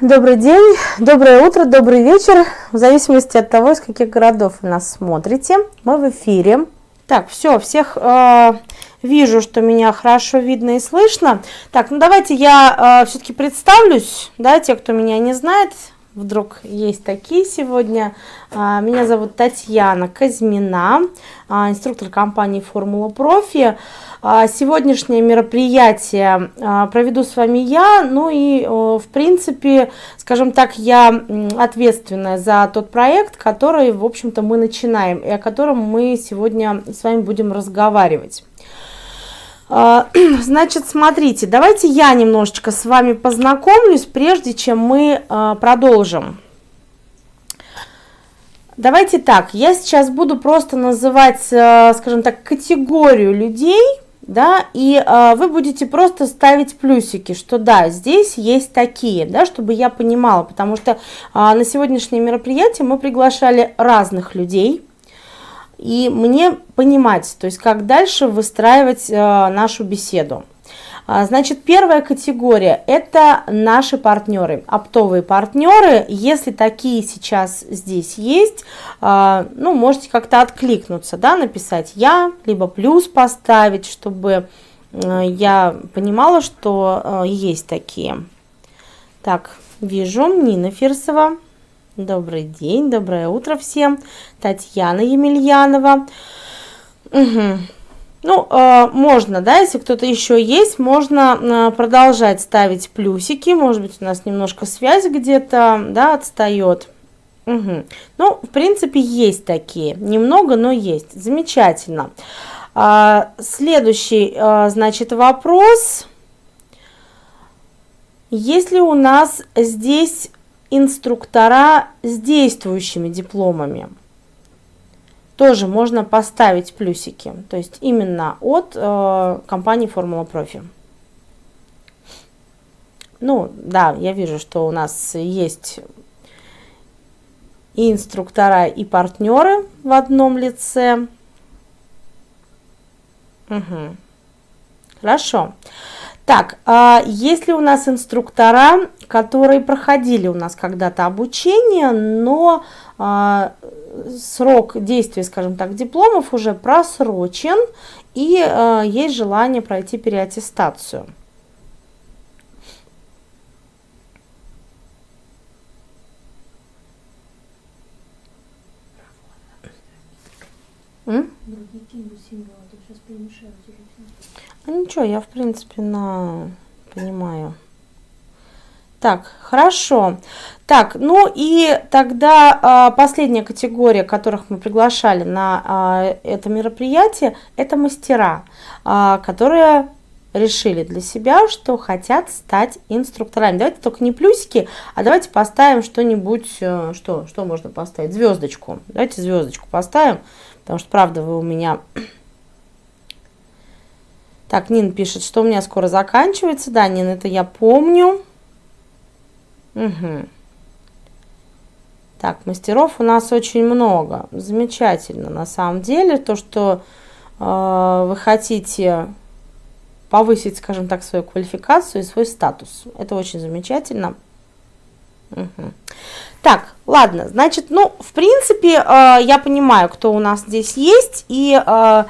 Добрый день, доброе утро, добрый вечер, в зависимости от того, из каких городов вы нас смотрите. Мы в эфире. Так, все, всех э, вижу, что меня хорошо видно и слышно. Так, ну давайте я э, все-таки представлюсь, да, те, кто меня не знает, вдруг есть такие сегодня. А, меня зовут Татьяна Казьмина, а, инструктор компании Формула Профи. А, сегодняшнее мероприятие проведу с вами я, ну и в принципе, скажем так, я ответственная за тот проект, который, в общем-то, мы начинаем и о котором мы сегодня с вами будем разговаривать. А, значит, смотрите, давайте я немножечко с вами познакомлюсь, прежде чем мы а, продолжим. Давайте так, я сейчас буду просто называть, а, скажем так, категорию людей, да, и вы будете просто ставить плюсики, что да, здесь есть такие, да, чтобы я понимала, потому что на сегодняшнее мероприятие мы приглашали разных людей, и мне понимать, то есть как дальше выстраивать э, нашу беседу. А, значит, первая категория – это наши партнеры, оптовые партнеры. Если такие сейчас здесь есть, а, ну, можете как-то откликнуться, да, написать «я», либо плюс поставить, чтобы э, я понимала, что э, есть такие. Так, вижу, Нина Фирсова. Добрый день, доброе утро всем. Татьяна Емельянова. Угу. Ну, э, можно, да, если кто-то еще есть, можно э, продолжать ставить плюсики. Может быть, у нас немножко связь где-то, да, отстает. Угу. Ну, в принципе, есть такие. Немного, но есть. Замечательно. А, следующий, а, значит, вопрос. Есть ли у нас здесь инструктора с действующими дипломами. Тоже можно поставить плюсики, то есть именно от э, компании Формула Профи. Ну, да, я вижу, что у нас есть и инструктора, и партнеры в одном лице. Угу. Хорошо. Так, а есть ли у нас инструктора, которые проходили у нас когда-то обучение, но а, срок действия, скажем так, дипломов уже просрочен, и а, есть желание пройти переаттестацию? М? А ничего, я в принципе на понимаю. Так, хорошо. Так, ну и тогда а, последняя категория, которых мы приглашали на а, это мероприятие, это мастера, а, которые решили для себя, что хотят стать инструкторами. Давайте только не плюсики, а давайте поставим что-нибудь, э, что, что можно поставить, звездочку. Давайте звездочку поставим, потому что, правда, вы у меня так, Нин пишет, что у меня скоро заканчивается. Да, Нин, это я помню. Угу. Так, мастеров у нас очень много. Замечательно, на самом деле, то, что э, вы хотите повысить, скажем так, свою квалификацию и свой статус. Это очень замечательно. Угу. Так, ладно, значит, ну, в принципе, э, я понимаю, кто у нас здесь есть, и... Э,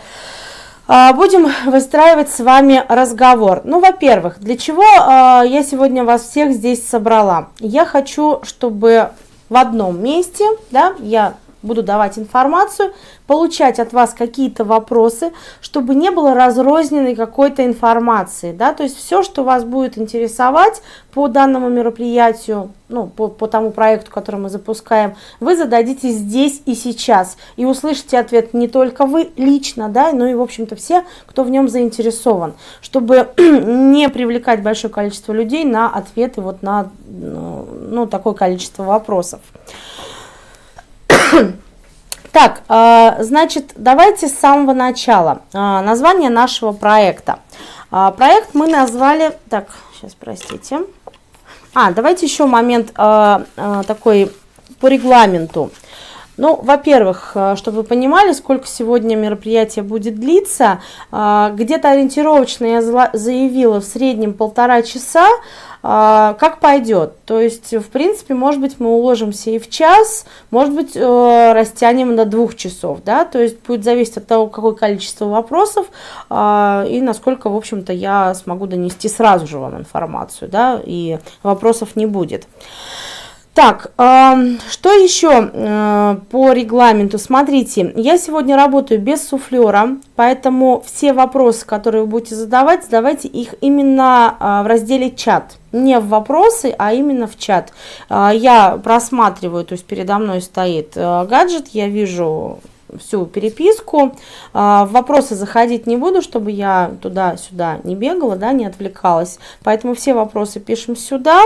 будем выстраивать с вами разговор. Ну, во-первых, для чего а, я сегодня вас всех здесь собрала? Я хочу, чтобы в одном месте, да, я буду давать информацию, получать от вас какие-то вопросы, чтобы не было разрозненной какой-то информации, да, то есть все, что вас будет интересовать по данному мероприятию, ну, по, по тому проекту, который мы запускаем, вы зададите здесь и сейчас, и услышите ответ не только вы лично, да, но и, в общем-то, все, кто в нем заинтересован, чтобы не привлекать большое количество людей на ответы вот на, ну, такое количество вопросов. Так, а, значит, давайте с самого начала. А, название нашего проекта. А, проект мы назвали... Так, сейчас, простите. А, давайте еще момент такой по регламенту. Ну, во-первых, э, чтобы вы понимали, сколько сегодня мероприятие будет длиться, э, где-то ориентировочно я заявила в среднем полтора часа, э, как пойдет. То есть, в принципе, может быть, мы уложимся и в час, может быть, растянем до двух часов, да, то есть будет зависеть от того, какое количество вопросов и насколько, в общем-то, я смогу донести сразу же вам информацию, да, и вопросов не будет. Так, что еще э, по регламенту? Смотрите, я сегодня работаю без суфлера, поэтому все вопросы, которые вы будете задавать, задавайте их именно э, в разделе чат. Не в вопросы, а именно в чат. Э, я просматриваю, то есть передо мной стоит э, гаджет, я вижу всю переписку. В вопросы заходить не буду, чтобы я туда-сюда не бегала, да, не отвлекалась. Поэтому все вопросы пишем сюда.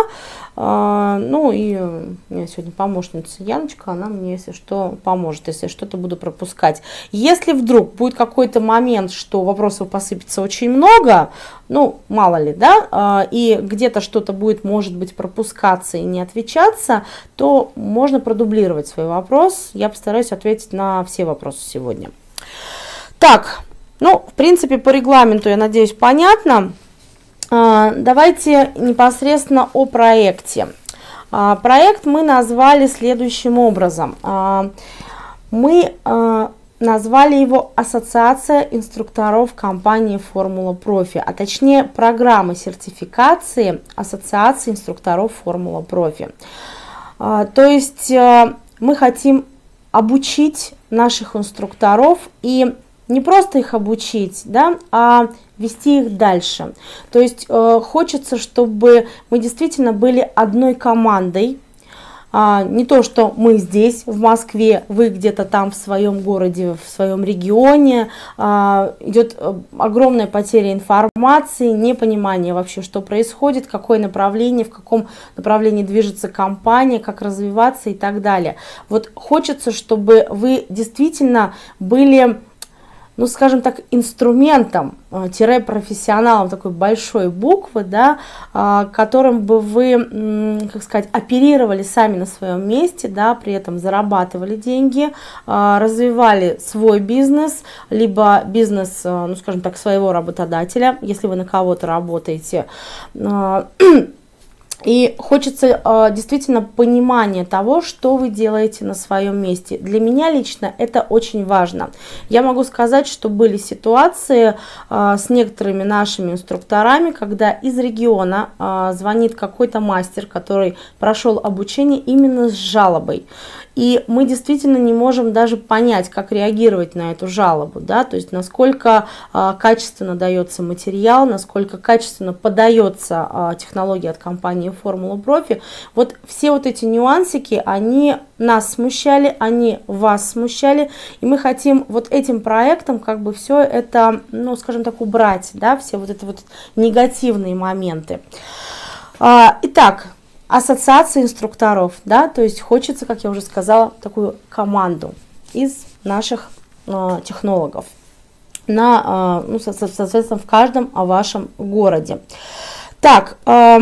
А, ну и у меня сегодня помощница Яночка, она мне, если что, поможет, если что-то буду пропускать. Если вдруг будет какой-то момент, что вопросов посыпется очень много, ну, мало ли, да, а, и где-то что-то будет, может быть, пропускаться и не отвечаться, то можно продублировать свой вопрос. Я постараюсь ответить на все вопросы сегодня. Так, ну, в принципе, по регламенту, я надеюсь, понятно. А, давайте непосредственно о проекте. А, проект мы назвали следующим образом. Мы назвали его Ассоциация инструкторов компании Формула Профи, а точнее программа сертификации Ассоциации инструкторов Формула Профи. То есть мы хотим обучить наших инструкторов и не просто их обучить, да, а вести их дальше. То есть э, хочется, чтобы мы действительно были одной командой, а, не то, что мы здесь, в Москве, вы где-то там в своем городе, в своем регионе, а, идет э, огромная потеря информации, непонимание вообще, что происходит, какое направление, в каком направлении движется компания, как развиваться и так далее. Вот хочется, чтобы вы действительно были ну, скажем так, инструментом, э, тире профессионалом такой большой буквы, да, а, которым бы вы, как сказать, оперировали сами на своем месте, да, при этом зарабатывали деньги, а, развивали свой бизнес, либо бизнес, ну, скажем так, своего работодателя, если вы на кого-то работаете, а, и хочется э, действительно понимания того, что вы делаете на своем месте. Для меня лично это очень важно. Я могу сказать, что были ситуации э, с некоторыми нашими инструкторами, когда из региона э, звонит какой-то мастер, который прошел обучение именно с жалобой. И мы действительно не можем даже понять, как реагировать на эту жалобу, да, то есть насколько а, качественно дается материал, насколько качественно подается а, технология от компании Формула Профи. Вот все вот эти нюансики, они нас смущали, они вас смущали, и мы хотим вот этим проектом как бы все это, ну, скажем так, убрать, да, все вот это вот негативные моменты. А, итак, ассоциации инструкторов, да, то есть хочется, как я уже сказала, такую команду из наших э, технологов на, э, ну, соответственно, в каждом вашем городе. Так, э,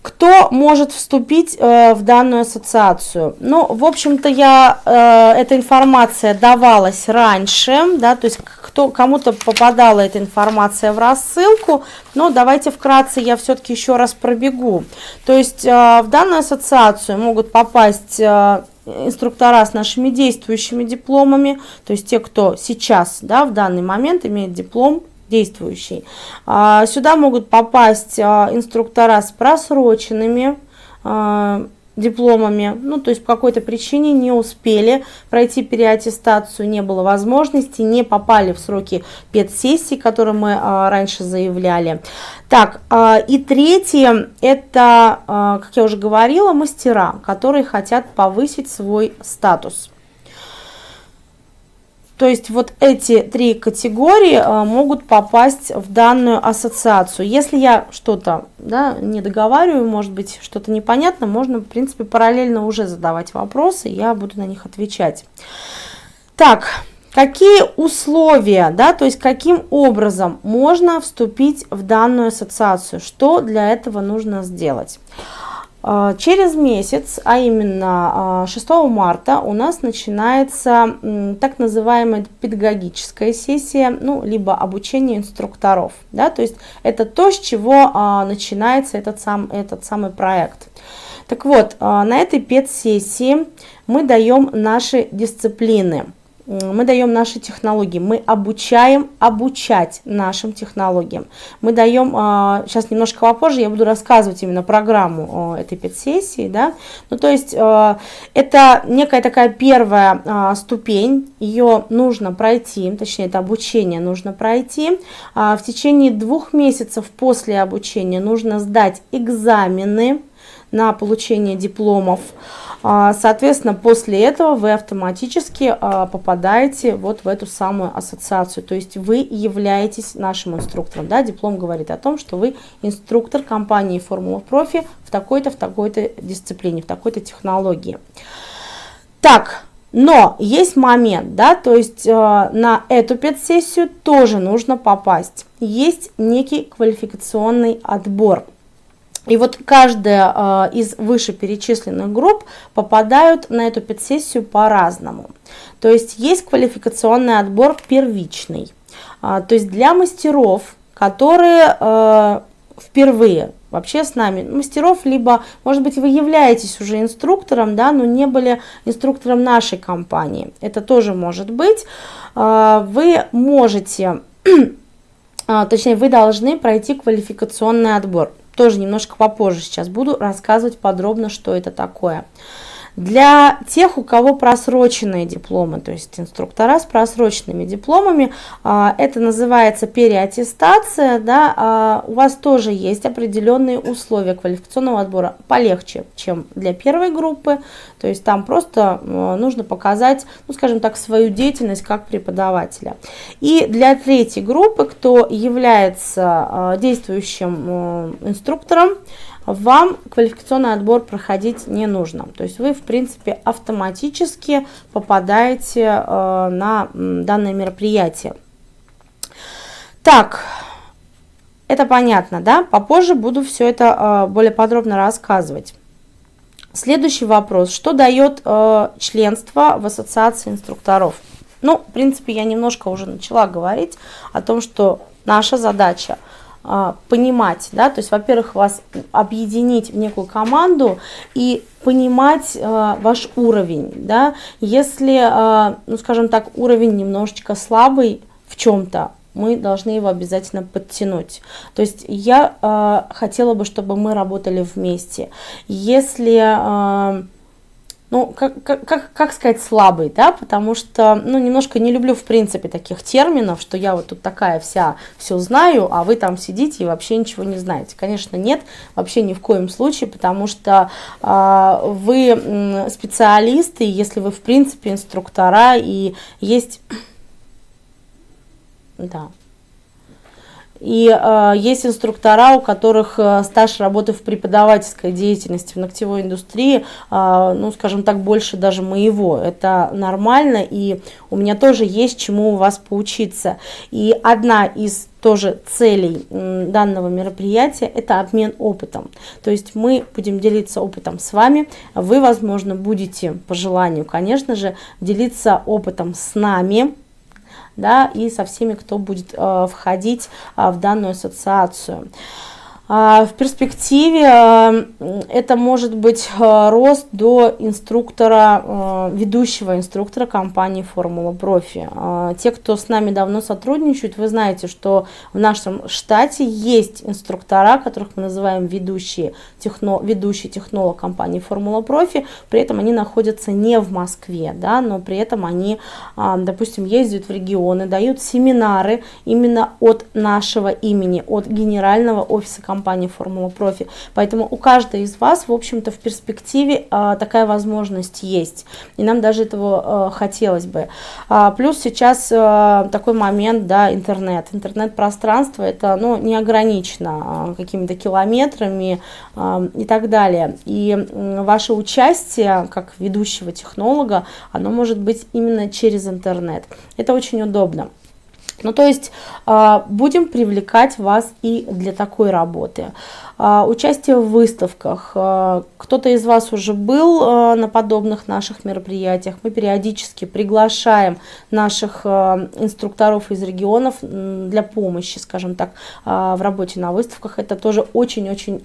кто может вступить э, в данную ассоциацию? Ну, в общем-то, я э, эта информация давалась раньше, да, то есть кто кому-то попадала эта информация в рассылку, но давайте вкратце я все-таки еще раз пробегу. То есть э, в данную ассоциацию могут попасть э, инструктора с нашими действующими дипломами, то есть те, кто сейчас, да, в данный момент имеет диплом действующий. А, сюда могут попасть а, инструктора с просроченными дипломами, ну, то есть по какой-то причине не успели пройти переаттестацию, не было возможности, не попали в сроки педсессии, которые мы а, раньше заявляли. Так, а, и третье, это, а, как я уже говорила, мастера, которые хотят повысить свой статус. То есть вот эти три категории э, могут попасть в данную ассоциацию. Если я что-то да, не договариваю, может быть что-то непонятно, можно в принципе параллельно уже задавать вопросы, я буду на них отвечать. Так, какие условия, да, то есть каким образом можно вступить в данную ассоциацию, что для этого нужно сделать? А, через месяц, а именно 6 а, марта, у нас начинается так называемая педагогическая сессия, ну, либо обучение инструкторов. Да, то есть это то, с чего а, начинается этот, сам, этот самый проект. Так вот, на этой педсессии мы даем наши дисциплины – мы даем наши технологии, мы обучаем обучать нашим технологиям. Мы даем, сейчас а, немножко попозже я буду рассказывать именно программу этой педсессии, да, ну то есть а, это некая такая первая а, ступень, ее нужно пройти, точнее это обучение нужно пройти, в течение двух месяцев после обучения нужно сдать экзамены на получение дипломов, а, соответственно, после этого вы автоматически а, попадаете вот в эту самую ассоциацию, то есть вы являетесь нашим инструктором. Да? Диплом говорит о том, что вы инструктор компании Формула Профи в такой-то, в такой-то дисциплине, в такой-то технологии. Так, но есть момент, да, то есть э, на эту педсессию тоже нужно попасть. Есть некий квалификационный отбор. И вот каждая э, из вышеперечисленных групп попадают на эту педсессию по-разному. То есть есть квалификационный отбор первичный. А, то есть для мастеров, которые э, впервые вообще с нами, мастеров, либо, может быть, вы являетесь уже инструктором, да, но не были инструктором нашей компании. Это тоже может быть. Э, вы можете, э, точнее, вы должны пройти квалификационный отбор тоже немножко попозже сейчас буду рассказывать подробно, что это такое. Для тех, у кого просроченные дипломы, то есть инструктора с просроченными дипломами, а, это называется переаттестация, да, а, у вас тоже есть определенные условия квалификационного отбора, полегче, чем для первой группы, то есть там просто а, нужно показать, ну, скажем так, свою деятельность как преподавателя. И для третьей группы, кто является действующим инструктором, вам квалификационный отбор проходить не нужно. То есть вы, в принципе, автоматически попадаете э, на данное мероприятие. Так, это понятно, да? Попозже буду все это э, более подробно рассказывать. Следующий вопрос. Что дает э, членство в ассоциации инструкторов? Ну, в принципе, я немножко уже начала говорить о том, что наша задача – понимать, да, то есть, во-первых, вас объединить в некую команду и понимать э, ваш уровень, да, если, э, ну, скажем так, уровень немножечко слабый в чем-то, мы должны его обязательно подтянуть. То есть я э, хотела бы, чтобы мы работали вместе. Если э, ну, как, как, как сказать, слабый, да, потому что, ну, немножко не люблю, в принципе, таких терминов, что я вот тут такая вся, все знаю, а вы там сидите и вообще ничего не знаете. Конечно, нет, вообще ни в коем случае, потому что э, вы специалисты, если вы, в принципе, инструктора, и есть... Да, и э, есть инструктора, у которых э, стаж работы в преподавательской деятельности, в ногтевой индустрии, э, ну, скажем так, больше даже моего. Это нормально, и у меня тоже есть чему у вас поучиться. И одна из тоже целей данного мероприятия – это обмен опытом. То есть мы будем делиться опытом с вами, вы, возможно, будете по желанию, конечно же, делиться опытом с нами, да, и со всеми, кто будет э, входить э, в данную ассоциацию. А, в перспективе э, это может быть э, рост до инструктора, ведущего инструктора компании Формула Профи. Те, кто с нами давно сотрудничают, вы знаете, что в нашем штате есть инструктора, которых мы называем ведущие, техно, ведущий технолог компании Формула Профи, при этом они находятся не в Москве, да, но при этом они, допустим, ездят в регионы, дают семинары именно от нашего имени, от генерального офиса компании компании Формула Профи. Поэтому у каждой из вас, в общем-то, в перспективе а, такая возможность есть. И нам даже этого а, хотелось бы. А, плюс сейчас такой момент, да, интернет. Интернет-пространство это, ну, не ограничено какими-то километрами и так далее. И ваше участие как ведущего технолога, оно может быть именно через интернет. Это очень удобно. Ну, то есть а, будем привлекать вас и для такой работы. А, участие в выставках. А, кто-то из вас уже был на подобных наших мероприятиях. Мы периодически приглашаем наших инструкторов из регионов для помощи, скажем так, в работе на выставках. Это тоже очень-очень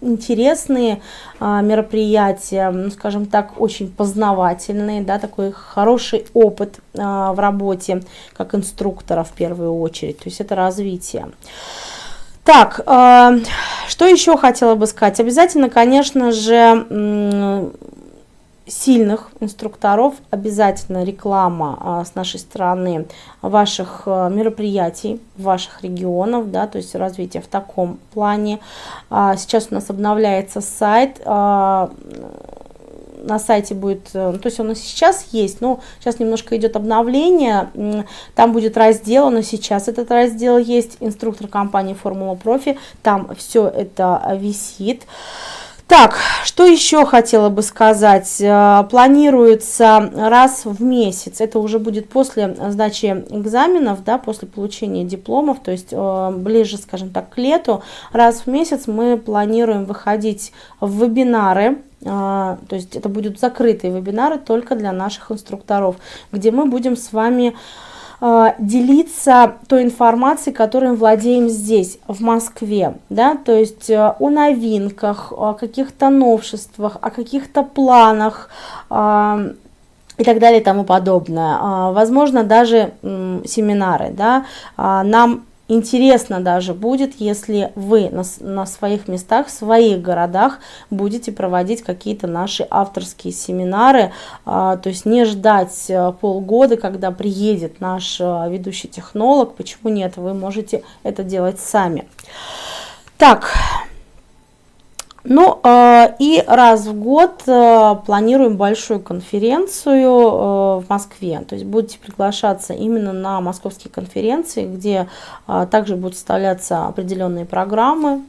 интересные а, мероприятия, ну, скажем так, очень познавательные, да, такой хороший опыт а, в работе как инструктора в первую очередь, то есть это развитие. Так, э, что еще хотела бы сказать? Обязательно, конечно же, сильных инструкторов, обязательно реклама а, с нашей стороны ваших а, мероприятий, ваших регионов, да, то есть развитие в таком плане. А, сейчас у нас обновляется сайт, на сайте будет, э, ну, то есть он и сейчас есть, но сейчас немножко идет обновление, там будет раздел, но сейчас этот раздел есть, инструктор компании Формула Профи, там все это висит. Так, что еще хотела бы сказать? Э, планируется раз в месяц, это уже будет после сдачи экзаменов, да, после получения дипломов, то есть э, ближе, скажем так, к лету, раз в месяц мы планируем выходить в вебинары, э, то есть это будут закрытые вебинары только для наших инструкторов, где мы будем с вами э, делиться той информацией, которой мы владеем здесь, в Москве, да, то есть э, о новинках, о каких-то новшествах, о каких-то планах, э, и так далее и тому подобное. А, возможно, даже семинары, да, а, нам Интересно даже будет, если вы на, на своих местах, в своих городах будете проводить какие-то наши авторские семинары, а, то есть не ждать а, полгода, когда приедет наш а, ведущий технолог, почему нет, вы можете это делать сами. Так, ну э, и раз в год э, планируем большую конференцию э, в Москве. То есть будете приглашаться именно на московские конференции, где также будут составляться определенные программы.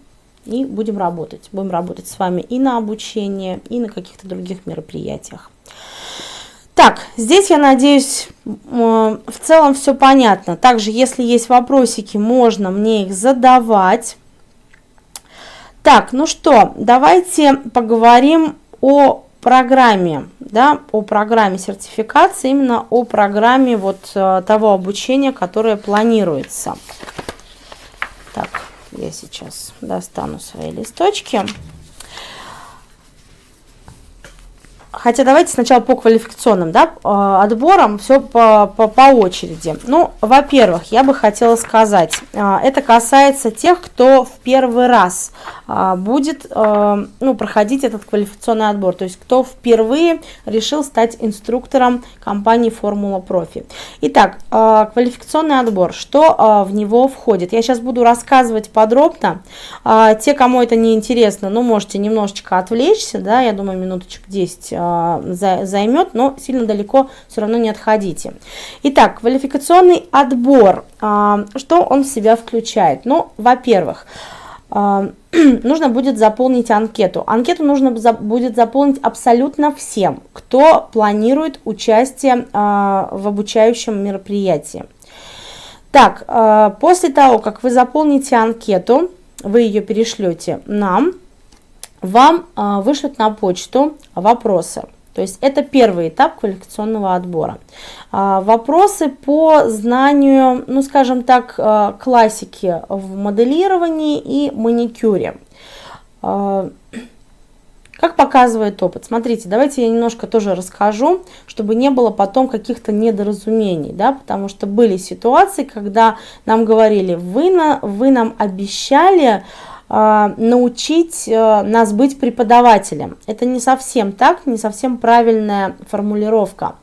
И будем работать. Будем работать с вами и на обучение, и на каких-то других мероприятиях. Так, здесь, я надеюсь, в целом все понятно. Также, если есть вопросики, можно мне их задавать. Так, ну что, давайте поговорим о программе, да, о программе сертификации, именно о программе вот э, того обучения, которое планируется. Так, я сейчас достану свои листочки. Хотя давайте сначала по квалификационным да, э, отборам, все по, по, по очереди. Ну, во-первых, я бы хотела сказать, э, это касается тех, кто в первый раз э, будет ну, проходить этот квалификационный отбор, то есть кто впервые решил стать инструктором компании Формула Профи. Итак, квалификационный отбор, что в него входит? Я сейчас буду рассказывать подробно. Те, кому это не интересно, ну, можете немножечко отвлечься, да, я думаю, минуточек 10 займет, но сильно далеко все равно не отходите. Итак, квалификационный отбор. А, что он в себя включает? Ну, во-первых, а, нужно будет заполнить анкету. Анкету нужно будет заполнить абсолютно всем, кто планирует участие а, в обучающем мероприятии. Так, после того, как вы заполните анкету, вы ее перешлете нам, вам а, вышлют на почту вопросы. То есть это первый этап квалификационного отбора. А, вопросы по знанию, ну скажем так, а, классики в моделировании и маникюре. Как показывает опыт? Смотрите, давайте я немножко тоже расскажу, чтобы не было потом каких-то недоразумений, да, потому что были ситуации, когда нам говорили, вы, на, вы нам обещали, научить э, нас быть преподавателем. Это не совсем так, не совсем правильная формулировка.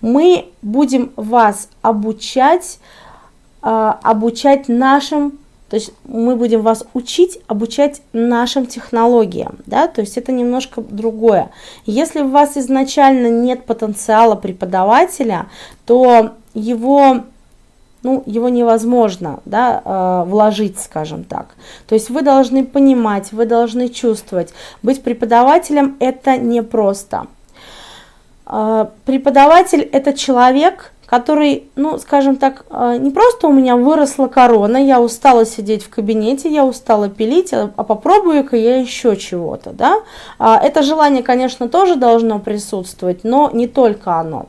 Мы будем вас обучать, а, обучать нашим то есть мы будем вас учить, обучать нашим технологиям, да, то есть это немножко другое. Если у вас изначально нет потенциала преподавателя, то его ну, его невозможно да, э, вложить, скажем так. То есть вы должны понимать, вы должны чувствовать. Быть преподавателем – это непросто. Э, преподаватель – это человек, который, ну, скажем так, э, не просто у меня выросла корона, я устала сидеть в кабинете, я устала пилить, а, а попробую-ка я еще чего-то, да. А, это желание, конечно, тоже должно присутствовать, но не только оно.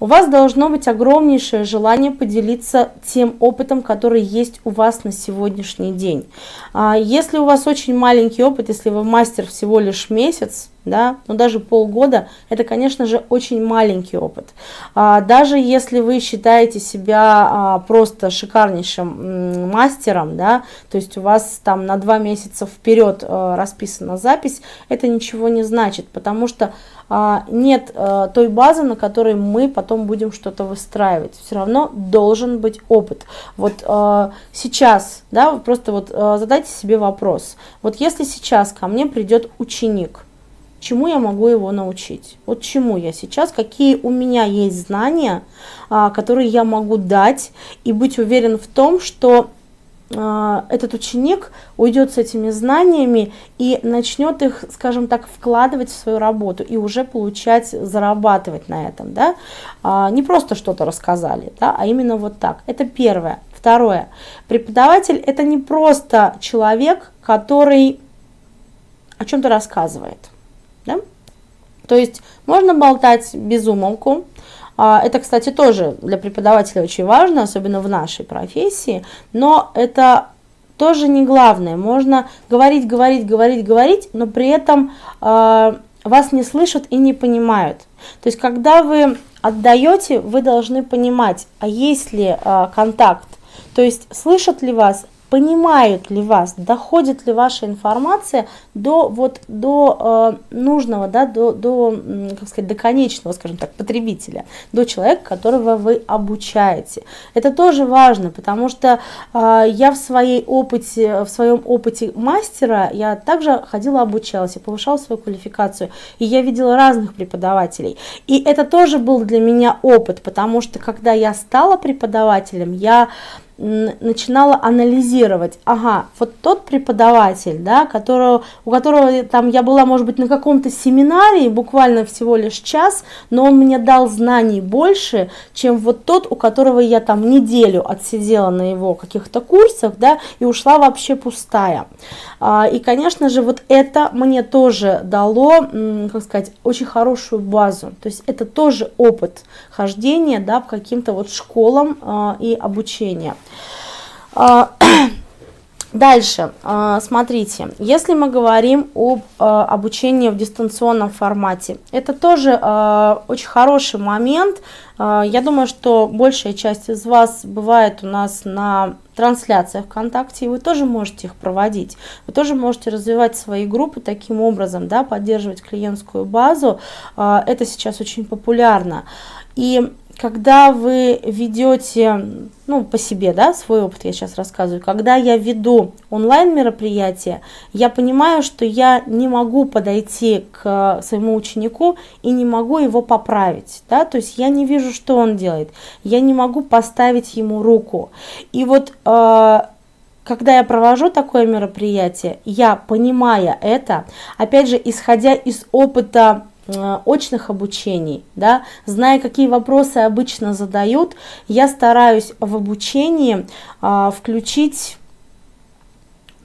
У вас должно быть огромнейшее желание поделиться тем опытом, который есть у вас на сегодняшний день. А, если у вас очень маленький опыт, если вы мастер всего лишь месяц, да, но даже полгода, это, конечно же, очень маленький опыт. А, даже если вы считаете себя а, просто шикарнейшим мастером, да, то есть у вас там на два месяца вперед а, расписана запись, это ничего не значит, потому что а, нет а, той базы, на которой мы потом будем что-то выстраивать. Все равно должен быть опыт. Вот а, сейчас, да, просто вот а, задайте себе вопрос. Вот если сейчас ко мне придет ученик, чему я могу его научить. Вот чему я сейчас, какие у меня есть знания, а, которые я могу дать, и быть уверен в том, что а, этот ученик уйдет с этими знаниями и начнет их, скажем так, вкладывать в свою работу и уже получать, зарабатывать на этом, да, а, не просто что-то рассказали, да, а именно вот так. Это первое. Второе. Преподаватель это не просто человек, который о чем-то рассказывает. Да? То есть можно болтать без умолку. А, это, кстати, тоже для преподавателя очень важно, особенно в нашей профессии, но это тоже не главное. Можно говорить, говорить, говорить, говорить, но при этом э, вас не слышат и не понимают. То есть, когда вы отдаете, вы должны понимать, а есть ли э, контакт, то есть слышат ли вас, понимают ли вас, доходит ли ваша информация до вот до э, нужного, да, до, до, как сказать, до конечного, скажем так, потребителя, до человека, которого вы обучаете. Это тоже важно, потому что э, я в своей опыте, в своем опыте мастера, я также ходила обучалась, я повышала свою квалификацию, и я видела разных преподавателей. И это тоже был для меня опыт, потому что когда я стала преподавателем, я начинала анализировать, ага, вот тот преподаватель, да, которого, у которого там я была, может быть, на каком-то семинаре, буквально всего лишь час, но он мне дал знаний больше, чем вот тот, у которого я там неделю отсидела на его каких-то курсах, да, и ушла вообще пустая. А, и, конечно же, вот это мне тоже дало, как сказать, очень хорошую базу, то есть это тоже опыт хождения, да, по каким-то вот школам а, и обучения. А, дальше, а, смотрите, если мы говорим об а, обучении в дистанционном формате, это тоже очень хороший момент. Я думаю, что большая часть из вас бывает у нас на трансляциях ВКонтакте, и вы тоже можете их проводить. Вы тоже можете развивать свои группы таким образом, да, поддерживать клиентскую базу. Это сейчас очень популярно. И когда вы ведете, ну, по себе, да, свой опыт я сейчас рассказываю, когда я веду онлайн мероприятие, я понимаю, что я не могу подойти к своему ученику и не могу его поправить, да, то есть я не вижу, что он делает, я не могу поставить ему руку. И вот э, когда я провожу такое мероприятие, я, понимая это, опять же, исходя из опыта очных обучений, да, зная, какие вопросы обычно задают, я стараюсь в обучении а, включить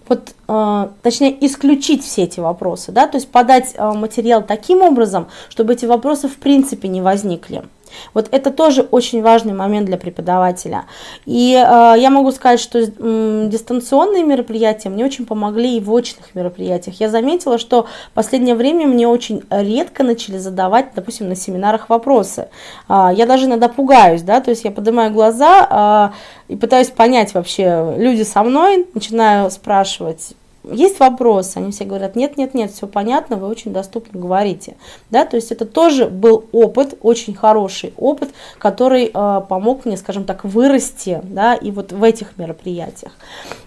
вот, э, точнее, исключить все эти вопросы, да, то есть подать э, материал таким образом, чтобы эти вопросы в принципе не возникли. Вот это тоже очень важный момент для преподавателя. И э, я могу сказать, что э, дистанционные мероприятия мне очень помогли и в очных мероприятиях. Я заметила, что в последнее время мне очень редко начали задавать, допустим, на семинарах вопросы. Э, я даже иногда пугаюсь, да, то есть я поднимаю глаза э, и пытаюсь понять вообще, люди со мной, начинаю спрашивать, есть вопросы, они все говорят, нет, нет, нет, все понятно, вы очень доступно говорите. Да, то есть это тоже был опыт, очень хороший опыт, который э, помог мне, скажем так, вырасти, да, и вот в этих мероприятиях.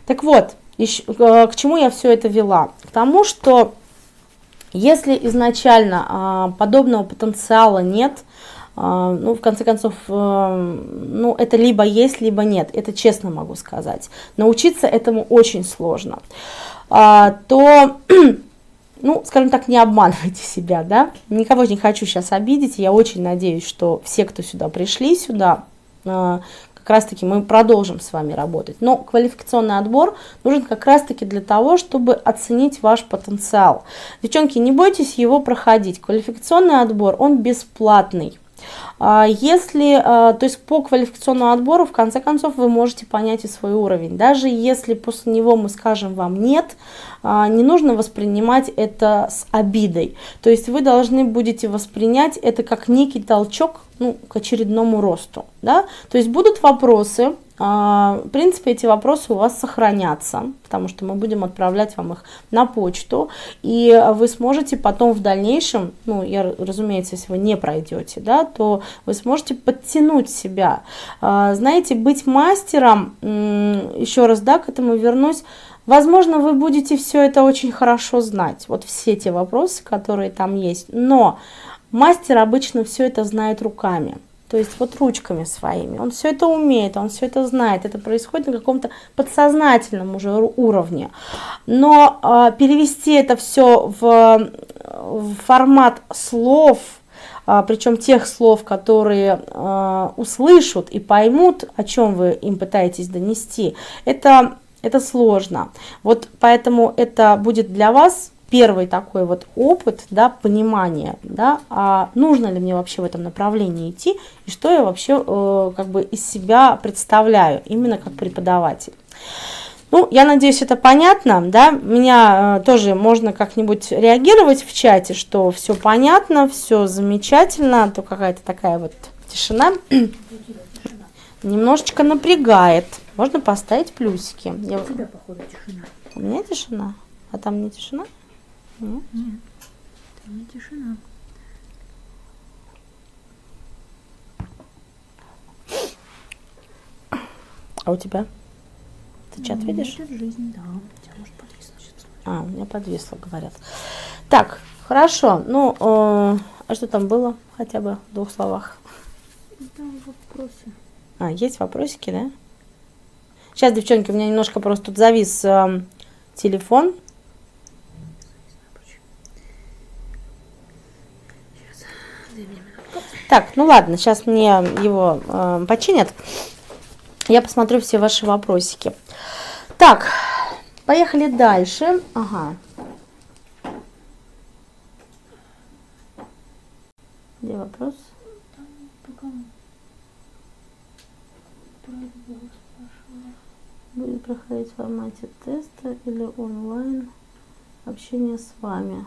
Так вот, еще, э, к чему я все это вела? К тому, что если изначально э, подобного потенциала нет, ну, в конце концов, э, ну, это либо есть, либо нет, это честно могу сказать. Научиться этому очень сложно. А, то, ну, скажем так, не обманывайте себя, да. Никого не хочу сейчас обидеть, я очень надеюсь, что все, кто сюда пришли, сюда, как раз-таки мы продолжим с вами работать. Но квалификационный отбор нужен как раз-таки для того, чтобы оценить ваш потенциал. Девчонки, не бойтесь его проходить. Квалификационный отбор, он бесплатный. А, если, а, то есть по квалификационному отбору, в конце концов, вы можете понять и свой уровень. Даже если после него мы скажем вам нет, а, не нужно воспринимать это с обидой. То есть вы должны будете воспринять это как некий толчок ну, к очередному росту. Да? То есть будут вопросы, а, в принципе, эти вопросы у вас сохранятся, потому что мы будем отправлять вам их на почту, и вы сможете потом в дальнейшем, ну, я, разумеется, если вы не пройдете, да, то вы сможете подтянуть себя. А, знаете, быть мастером, еще раз, да, к этому вернусь, Возможно, вы будете все это очень хорошо знать, вот все те вопросы, которые там есть, но мастер обычно все это знает руками. То есть вот ручками своими. Он все это умеет, он все это знает. Это происходит на каком-то подсознательном уже уровне. Но э, перевести это все в, в формат слов, а, причем тех слов, которые э, услышат и поймут, о чем вы им пытаетесь донести, это, это сложно. Вот поэтому это будет для вас первый такой вот опыт, да, понимания, да, а нужно ли мне вообще в этом направлении идти, и что я вообще э, как бы из себя представляю, именно как преподаватель. Ну, я надеюсь, это понятно, да, меня э, тоже можно как-нибудь реагировать в чате, что все понятно, все замечательно, а то какая-то такая вот тишина немножечко напрягает. Можно поставить плюсики. Я... У тебя, походу, тишина. У меня тишина? А там не тишина? Нет? Нет. Там не тишина. А у тебя? Ты чат ну, видишь? Это жизнь, да. У тебя может подвиснуть. А, у меня подвисло, говорят. Так, хорошо. Ну, э, а что там было хотя бы в двух словах? Там вопросы. А, есть вопросики, да? Сейчас, девчонки, у меня немножко просто тут завис э, телефон. Так, ну ладно, сейчас мне его э, починят. Я посмотрю все ваши вопросики. Так, поехали дальше. Ага. Где вопрос? Будет проходить в формате теста или онлайн общение с вами.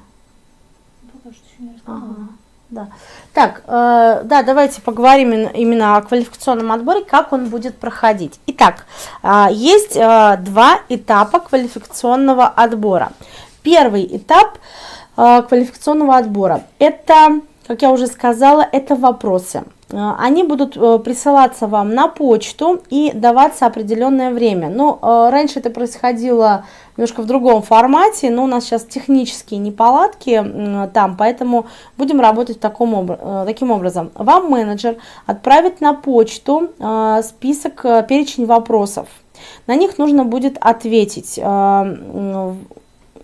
Пока что еще не ага. Да. Так, э, да, давайте поговорим именно о квалификационном отборе, как он будет проходить. Итак, э, есть э, два этапа квалификационного отбора. Первый этап э, квалификационного отбора – это, как я уже сказала, это вопросы. Э, они будут э, присылаться вам на почту и даваться определенное время. Ну, э, раньше это происходило немножко в другом формате, но у нас сейчас технические неполадки там, поэтому будем работать таком, таким образом. Вам менеджер отправит на почту список, перечень вопросов. На них нужно будет ответить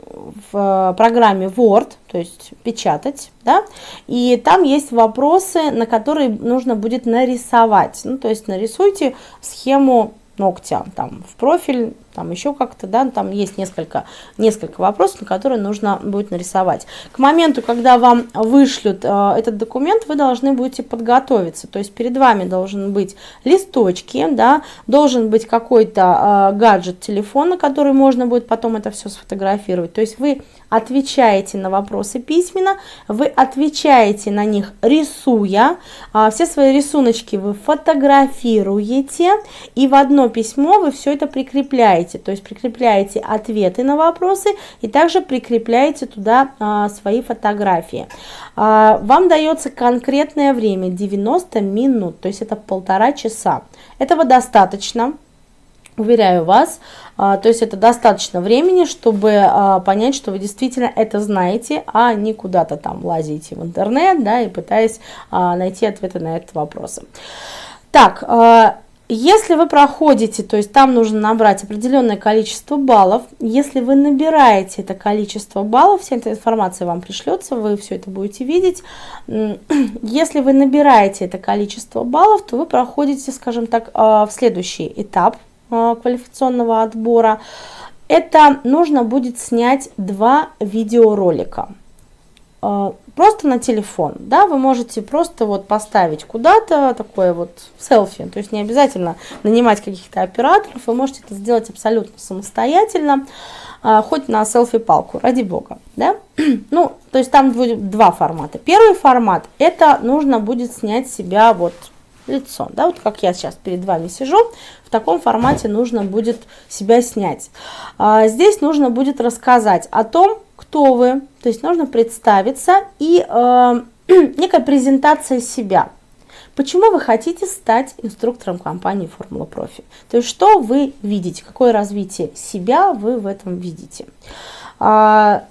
в программе Word, то есть печатать, да, и там есть вопросы, на которые нужно будет нарисовать. Ну, то есть нарисуйте схему ногтя там в профиль, там еще как-то, да, там есть несколько, несколько вопросов, на которые нужно будет нарисовать. К моменту, когда вам вышлют э, этот документ, вы должны будете подготовиться, то есть перед вами должен быть листочки, да, должен быть какой-то э, гаджет телефона, который можно будет потом это все сфотографировать, то есть вы отвечаете на вопросы письменно, вы отвечаете на них рисуя, э, все свои рисуночки вы фотографируете, и в одно письмо вы все это прикрепляете прикрепляете, то есть прикрепляете ответы на вопросы и также прикрепляете туда а, свои фотографии. А, вам дается конкретное время 90 минут, то есть это полтора часа. Этого достаточно. Уверяю вас, а, то есть это достаточно времени, чтобы а, понять, что вы действительно это знаете, а не куда-то там лазите в интернет, да, и пытаясь а, найти ответы на этот вопрос. Так, если вы проходите, то есть там нужно набрать определенное количество баллов, если вы набираете это количество баллов, вся эта информация вам пришлется, вы все это будете видеть. Если вы набираете это количество баллов, то вы проходите, скажем так, а, в следующий этап а, квалификационного отбора. Это нужно будет снять два видеоролика. А, просто на телефон, да, вы можете просто вот поставить куда-то такое вот селфи, то есть не обязательно нанимать каких-то операторов, вы можете это сделать абсолютно самостоятельно, а, хоть на селфи-палку, ради бога, да. Ну, то есть там будет два формата. Первый формат, это нужно будет снять себя вот лицо, да, вот как я сейчас перед вами сижу, в таком формате нужно будет себя снять. А, здесь нужно будет рассказать о том, кто вы, то есть нужно представиться и э, некая презентация себя. Почему вы хотите стать инструктором компании Формула Профи? То есть что вы видите, какое развитие себя вы в этом видите. А,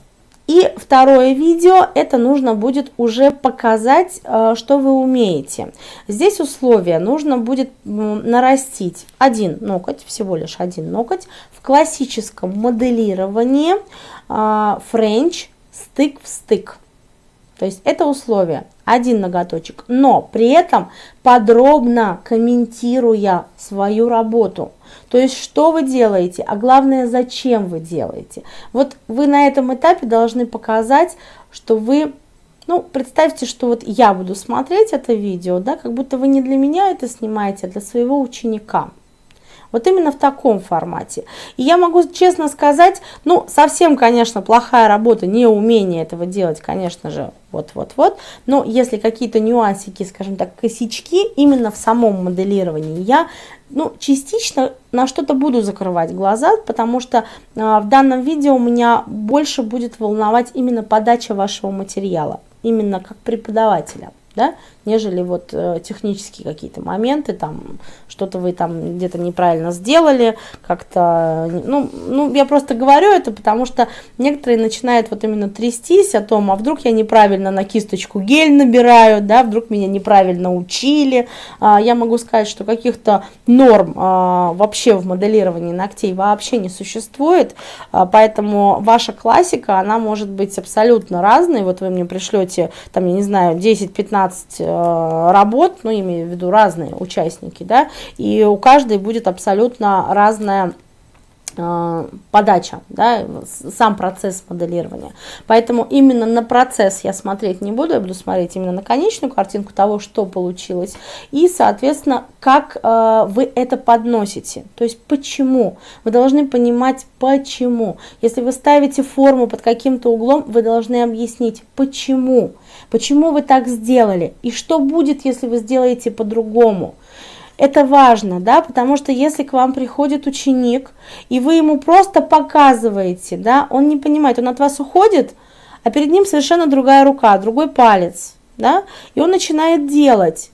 и второе видео, это нужно будет уже показать, э, что вы умеете. Здесь условия, нужно будет нарастить один ноготь, всего лишь один ноготь, в классическом моделировании френч стык в стык. То есть это условие, один ноготочек, но при этом подробно комментируя свою работу. То есть что вы делаете, а главное, зачем вы делаете. Вот вы на этом этапе должны показать, что вы, ну, представьте, что вот я буду смотреть это видео, да, как будто вы не для меня это снимаете, а для своего ученика. Вот именно в таком формате. И я могу честно сказать, ну, совсем, конечно, плохая работа, не умение этого делать, конечно же, вот-вот-вот. Но если какие-то нюансики, скажем так, косячки именно в самом моделировании, я ну, частично на что-то буду закрывать глаза, потому что а, в данном видео меня больше будет волновать именно подача вашего материала, именно как преподавателя да, нежели вот э, технические какие-то моменты, там что-то вы там где-то неправильно сделали, как-то, ну, ну, я просто говорю это, потому что некоторые начинают вот именно трястись о том, а вдруг я неправильно на кисточку гель набираю, да, вдруг меня неправильно учили, а, я могу сказать, что каких-то норм а, вообще в моделировании ногтей вообще не существует, а, поэтому ваша классика, она может быть абсолютно разной, вот вы мне пришлете, там, я не знаю, 10-15 э, работ, ну, имею в виду разные участники, да, и у каждой будет абсолютно разная э, подача, да, сам процесс моделирования. Поэтому именно на процесс я смотреть не буду, я буду смотреть именно на конечную картинку того, что получилось, и, соответственно, как э, вы это подносите, то есть почему. Вы должны понимать, почему. Если вы ставите форму под каким-то углом, вы должны объяснить, почему. Почему вы так сделали? И что будет, если вы сделаете по-другому? Это важно, да, потому что если к вам приходит ученик, и вы ему просто показываете, да, он не понимает, он от вас уходит, а перед ним совершенно другая рука, другой палец, да, и он начинает делать.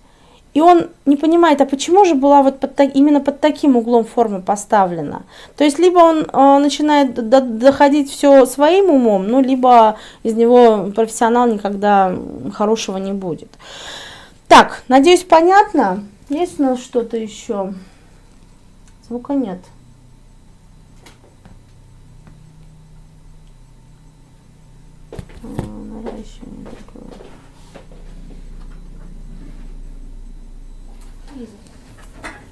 И он не понимает, а почему же была вот под, именно под таким углом форма поставлена. То есть либо он э, начинает до, доходить все своим умом, ну, либо из него профессионал никогда хорошего не будет. Так, надеюсь, понятно. Есть у нас что-то еще? Звука нет. Наращивание такое.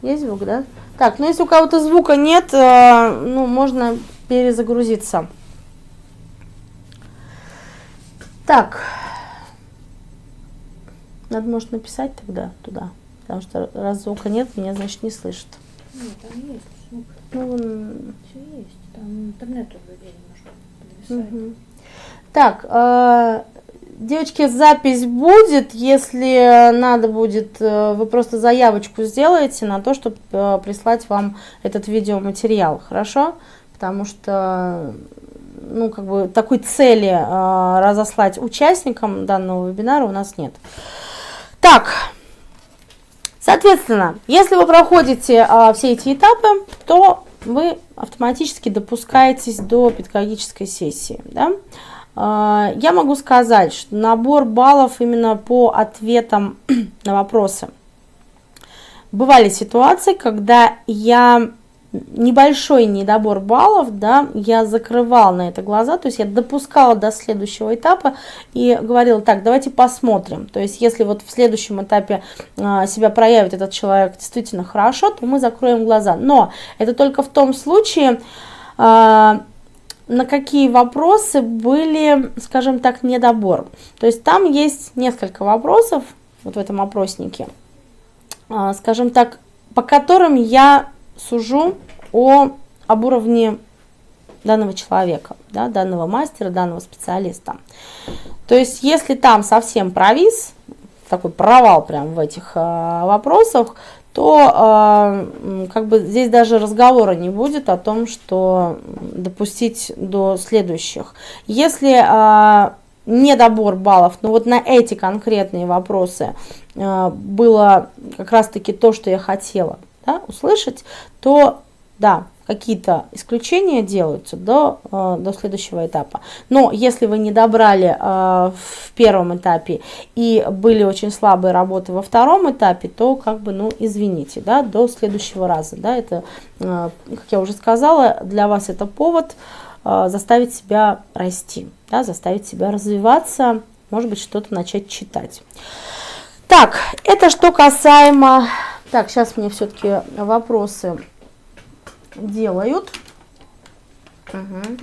Есть звук, да? Так, ну если у кого-то звука нет, э, ну, можно перезагрузиться. Так. Надо, может, написать тогда туда. Потому что раз звука нет, меня, значит, не слышит. Нет, там есть звук. Ну, он... Все есть. Там интернет уже немножко Угу. Так, э, девочки, запись будет, если надо будет, э, вы просто заявочку сделаете на то, чтобы э, прислать вам этот видеоматериал, хорошо? Потому что, ну, как бы такой цели э, разослать участникам данного вебинара у нас нет. Так, Соответственно, если вы проходите все эти этапы, то вы автоматически допускаетесь до педагогической сессии. Да? А, я могу сказать, что набор баллов именно по ответам на вопросы. Бывали ситуации, когда я небольшой недобор баллов, да, я закрывала на это глаза, то есть я допускала до следующего этапа и говорила, так, давайте посмотрим, то есть если вот в следующем этапе а, себя проявит этот человек действительно хорошо, то мы закроем глаза, но это только в том случае, а, на какие вопросы были, скажем так, недобор. То есть там есть несколько вопросов, вот в этом опроснике, а, скажем так, по которым я сужу о, об уровне данного человека, да, данного мастера, данного специалиста. То есть, если там совсем провис, такой провал прям в этих э, вопросах, то э, как бы здесь даже разговора не будет о том, что допустить до следующих. Если э, недобор баллов, но вот на эти конкретные вопросы э, было как раз-таки то, что я хотела да, услышать, то да, какие-то исключения делаются до, э, до следующего этапа. Но если вы не добрали э, в первом этапе и были очень слабые работы во втором этапе, то как бы, ну, извините, да, до следующего раза, да, это, э, как я уже сказала, для вас это повод заставить себя расти, да, заставить себя развиваться, может быть, что-то начать читать. Так, это что касаемо... Так, сейчас мне все-таки вопросы делают. Угу.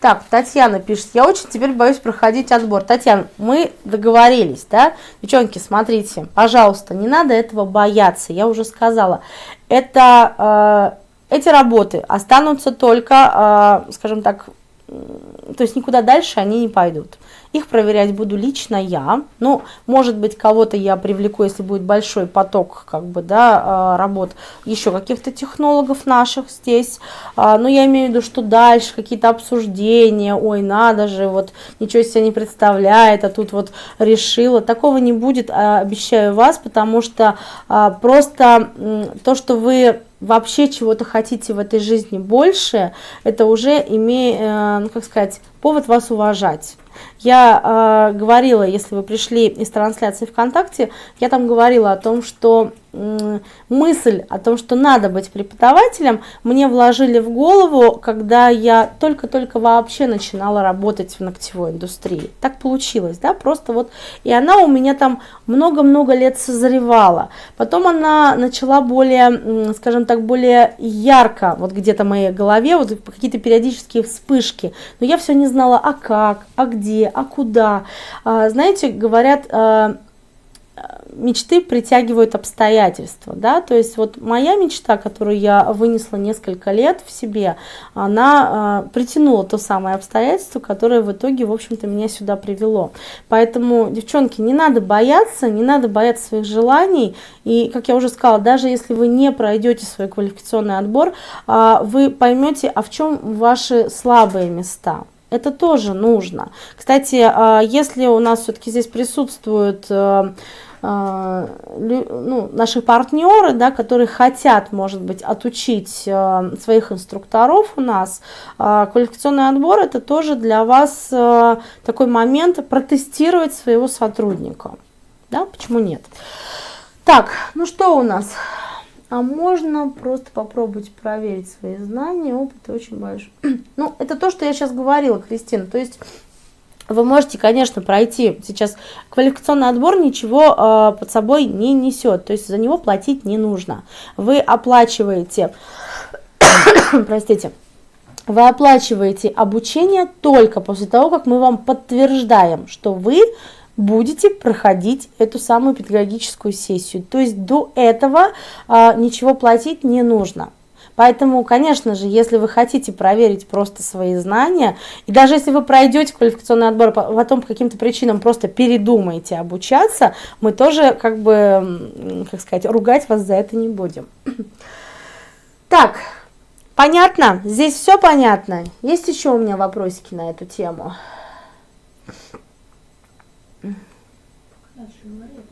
Так, Татьяна пишет, я очень теперь боюсь проходить отбор. Татьяна, мы договорились, да? Девчонки, смотрите, пожалуйста, не надо этого бояться. Я уже сказала, это, э, эти работы останутся только, э, скажем так, то есть никуда дальше они не пойдут. Их проверять буду лично я. Ну, может быть, кого-то я привлеку, если будет большой поток как бы, да, а, работ, еще каких-то технологов наших здесь. А, но я имею в виду, что дальше какие-то обсуждения, ой, надо же, вот ничего себе не представляет, а тут вот решила. Такого не будет, а, обещаю вас, потому что просто то, что вы вообще чего-то хотите в этой жизни больше, это уже имеет, э, ну, как сказать, повод вас уважать. Я э, говорила, если вы пришли из трансляции ВКонтакте, я там говорила о том, что э, мысль о том, что надо быть преподавателем, мне вложили в голову, когда я только-только вообще начинала работать в ногтевой индустрии. Так получилось, да, просто вот, и она у меня там много-много лет созревала. Потом она начала более, скажем так, более ярко, вот где-то в моей голове, вот какие-то периодические вспышки, но я все не знала, а как, а где, а куда. А, знаете, говорят, а, мечты притягивают обстоятельства, да, то есть вот моя мечта, которую я вынесла несколько лет в себе, она э, притянула то самое обстоятельство, которое в итоге, в общем-то, меня сюда привело. Поэтому, девчонки, не надо бояться, не надо бояться своих желаний, и, как я уже сказала, даже если вы не пройдете свой квалификационный отбор, э, вы поймете, а в чем ваши слабые места, это тоже нужно. Кстати, а, если у нас все-таки здесь присутствуют э, э, ну, наши партнеры, да, которые хотят, может быть, отучить э, своих инструкторов у нас, квалификационный отбор это тоже для вас такой момент протестировать своего сотрудника. Да, почему нет? Так, ну что у нас? А можно просто попробовать проверить свои знания, опыт очень большой. ну, это то, что я сейчас говорила, Кристина, то есть вы можете, конечно, пройти сейчас квалификационный отбор, ничего э, под собой не несет, то есть за него платить не нужно. Вы оплачиваете, простите, вы оплачиваете обучение только после того, как мы вам подтверждаем, что вы будете проходить эту самую педагогическую сессию. То есть до этого а, ничего платить не нужно. Поэтому, конечно же, если вы хотите проверить просто свои знания, и даже если вы пройдете квалификационный отбор, потом по каким-то причинам просто передумаете обучаться, мы тоже, как бы, как сказать, ругать вас за это не будем. Так, понятно? Здесь все понятно? Есть еще у меня вопросики на эту тему?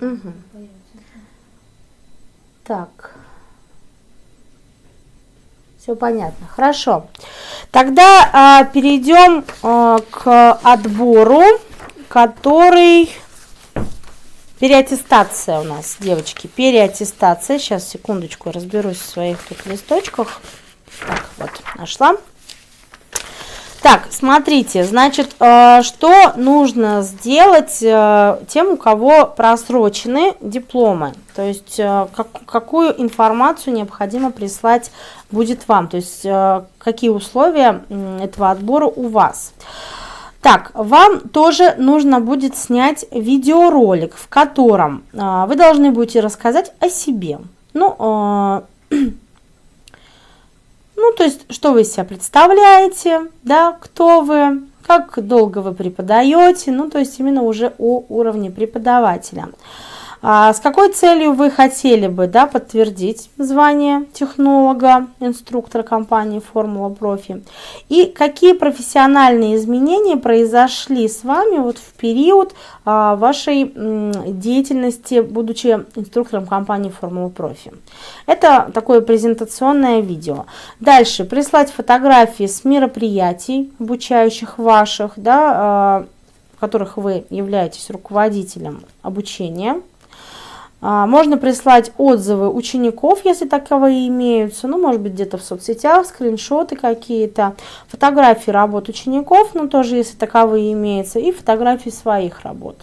Угу. Так. Все понятно. Хорошо. Тогда а, перейдем а, к отбору, который Переаттестация у нас, девочки, переаттестация. Сейчас, секундочку, разберусь в своих тут листочках. Так, вот, нашла. Так, смотрите, значит, э, что нужно сделать э, тем, у кого просрочены дипломы? То есть, э, как, какую информацию необходимо прислать будет вам? То есть, какие условия этого отбора у вас? Так, вам тоже нужно будет снять видеоролик, в котором вы должны будете рассказать о себе. Ну, ну, то есть, что вы из себя представляете, да, кто вы, как долго вы преподаете, ну, то есть, именно уже о уровне преподавателя. А с какой целью вы хотели бы да, подтвердить звание технолога, инструктора компании Формула Профи? И какие профессиональные изменения произошли с вами вот в период а, вашей деятельности, будучи инструктором компании Формула Профи? Это такое презентационное видео. Дальше прислать фотографии с мероприятий обучающих ваших, да, а, в которых вы являетесь руководителем обучения можно прислать отзывы учеников, если таковые имеются, ну, может быть, где-то в соцсетях, скриншоты какие-то, фотографии работ учеников, ну, тоже, если таковые имеются, и фотографии своих работ.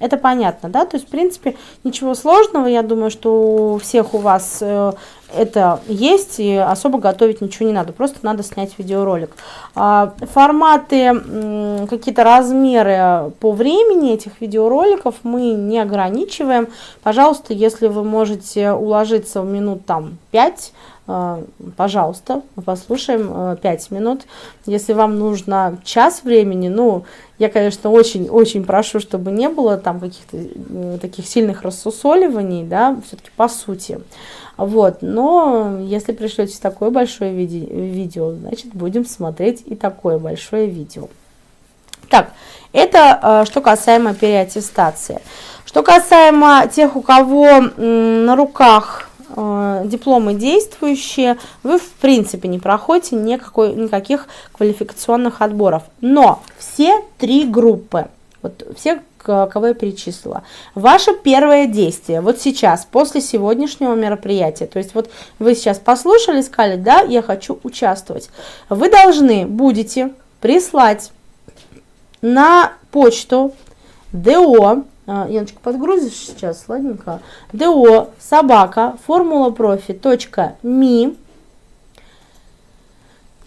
Это понятно, да? То есть, в принципе, ничего сложного, я думаю, что у всех у вас э, это есть, и особо готовить ничего не надо, просто надо снять видеоролик. А, форматы, какие-то размеры по времени этих видеороликов мы не ограничиваем. Пожалуйста, если вы можете уложиться в минут там 5, а, пожалуйста, послушаем 5 э, минут. Если вам нужно час времени, ну, я, конечно, очень-очень прошу, чтобы не было там каких-то э, таких сильных рассусоливаний, да, все-таки по сути. Вот, но если пришлете такое большое виде видео, значит, будем смотреть и такое большое видео. Так, это э, что касаемо переаттестации. Что касаемо тех, у кого на руках дипломы действующие, вы в принципе не проходите никакой, никаких квалификационных отборов. Но все три группы, вот все, кого я перечислила, ваше первое действие, вот сейчас, после сегодняшнего мероприятия, то есть вот вы сейчас послушали, сказали, да, я хочу участвовать, вы должны будете прислать на почту а, Яночка, подгрузишь сейчас, ладненько. ДО собака формулапрофи.ми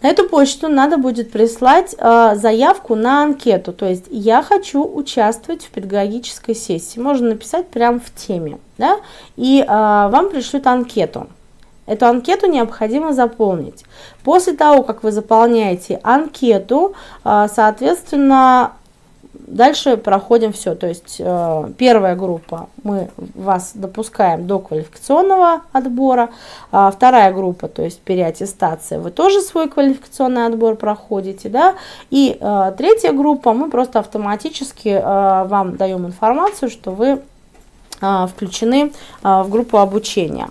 на эту почту надо будет прислать э, заявку на анкету, то есть я хочу участвовать в педагогической сессии. Можно написать прямо в теме, да, и э, вам пришлют анкету. Эту анкету необходимо заполнить. После того, как вы заполняете анкету, соответственно, Дальше проходим все, то есть э, первая группа, мы вас допускаем до квалификационного отбора, э, вторая группа, то есть переаттестация, вы тоже свой квалификационный отбор проходите, да, и э, третья группа, мы просто автоматически э, вам даем информацию, что вы э, включены э, в группу обучения.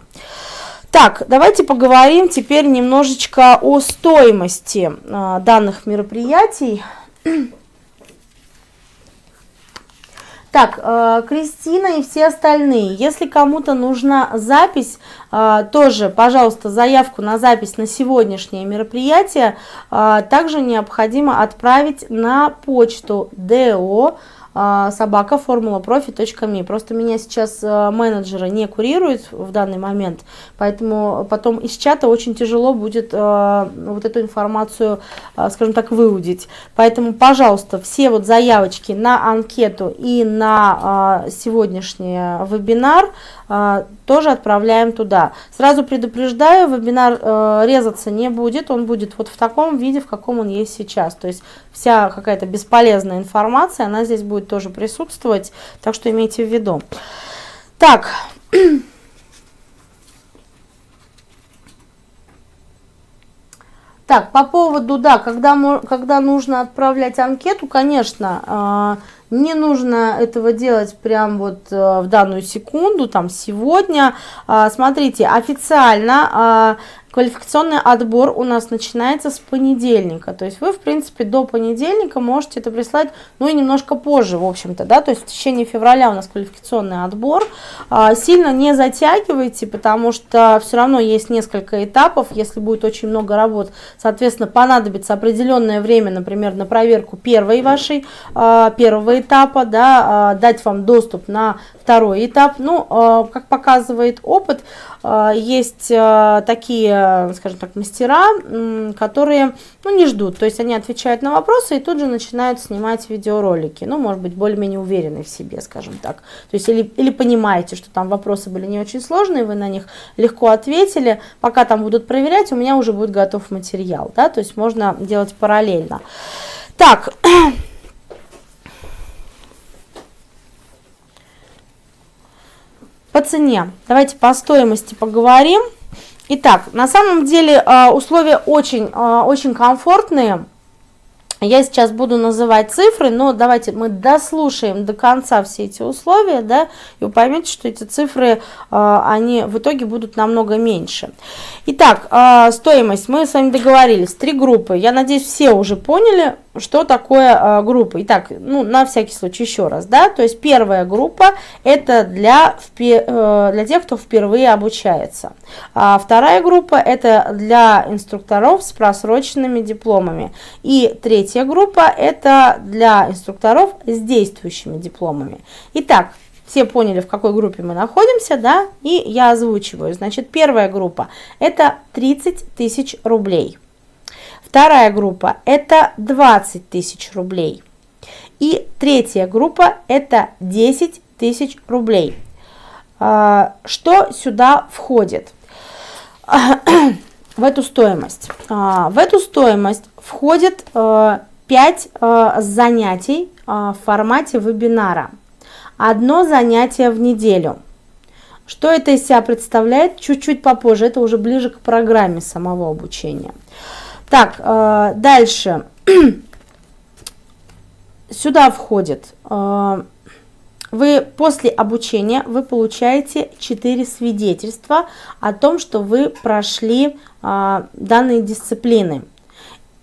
Так, давайте поговорим теперь немножечко о стоимости э, данных мероприятий. Так, э, Кристина и все остальные, если кому-то нужна запись, э, тоже, пожалуйста, заявку на запись на сегодняшнее мероприятие э, также необходимо отправить на почту а, собака формула профи.ми. Просто меня сейчас э, менеджеры не курируют в данный момент, поэтому потом из чата очень тяжело будет э, вот эту информацию, э, скажем так, выудить. Поэтому, пожалуйста, все вот заявочки на анкету и на сегодняшний вебинар тоже отправляем туда. Сразу предупреждаю, вебинар резаться не будет, он будет вот в таком виде, в каком он есть сейчас. То есть вся какая-то бесполезная информация, она здесь будет тоже присутствовать, так что имейте в виду. Так, Так, по поводу, да, когда, когда нужно отправлять анкету, конечно, а, не нужно этого делать прям вот э, в данную секунду, там сегодня. А, смотрите, официально Квалификационный отбор у нас начинается с понедельника, то есть вы, в принципе, до понедельника можете это прислать, ну и немножко позже, в общем-то, да, то есть в течение февраля у нас квалификационный отбор. А, сильно не затягивайте, потому что все равно есть несколько этапов, если будет очень много работ, соответственно, понадобится определенное время, например, на проверку первой вашей, а, первого этапа, да, а, дать вам доступ на второй этап. Ну, как показывает опыт, есть а, такие, скажем так, мастера, которые ну, не ждут, то есть они отвечают на вопросы и тут же начинают снимать видеоролики, ну, может быть, более-менее уверены в себе, скажем так. То есть или, или понимаете, что там вопросы были не очень сложные, вы на них легко ответили, пока там будут проверять, у меня уже будет готов материал, да, то есть можно делать параллельно. Так, По цене. Давайте по стоимости поговорим. Итак, на самом деле а, условия очень, а, очень комфортные. Я сейчас буду называть цифры, но давайте мы дослушаем до конца все эти условия, да, и вы поймете, что эти цифры, а, они в итоге будут намного меньше. Итак, стоимость, мы с вами договорились, три группы, я надеюсь, все уже поняли, что такое э, группа. Итак, ну, на всякий случай еще раз, да, то есть первая группа это для, э, для тех, кто впервые обучается. А вторая группа это для инструкторов с просроченными дипломами. И третья группа это для инструкторов с действующими дипломами. Итак, все поняли, в какой группе мы находимся, да, и я озвучиваю. Значит, первая группа это 30 тысяч рублей. Вторая группа – это 20 тысяч рублей. И третья группа – это 10 тысяч рублей. А, что сюда входит? В эту стоимость. А, в эту стоимость входит 5 а, занятий в формате вебинара. Одно занятие в неделю. Что это из себя представляет? Чуть-чуть попозже, это уже ближе к программе самого обучения. Так, э, дальше. Сюда входит, э, вы после обучения вы получаете 4 свидетельства о том, что вы прошли э, данные дисциплины.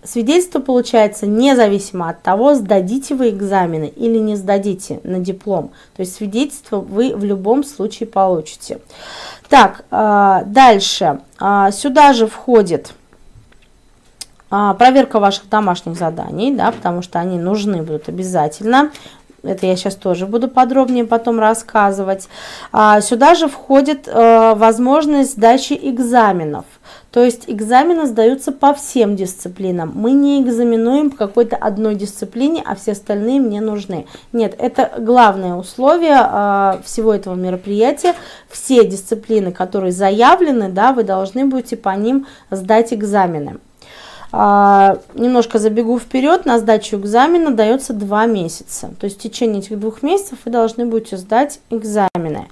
Свидетельство получается независимо от того, сдадите вы экзамены или не сдадите на диплом. То есть свидетельство вы в любом случае получите. Так, дальше. Сюда же входит а, проверка ваших домашних заданий, да, потому что они нужны будут обязательно. Это я сейчас тоже буду подробнее потом рассказывать. А, сюда же входит а, возможность сдачи экзаменов. То есть экзамены сдаются по всем дисциплинам. Мы не экзаменуем по какой-то одной дисциплине, а все остальные мне нужны. Нет, это главное условие э, всего этого мероприятия. Все дисциплины, которые заявлены, да, вы должны будете по ним сдать экзамены. А, немножко забегу вперед, на сдачу экзамена дается 2 месяца. То есть в течение этих двух месяцев вы должны будете сдать экзамены.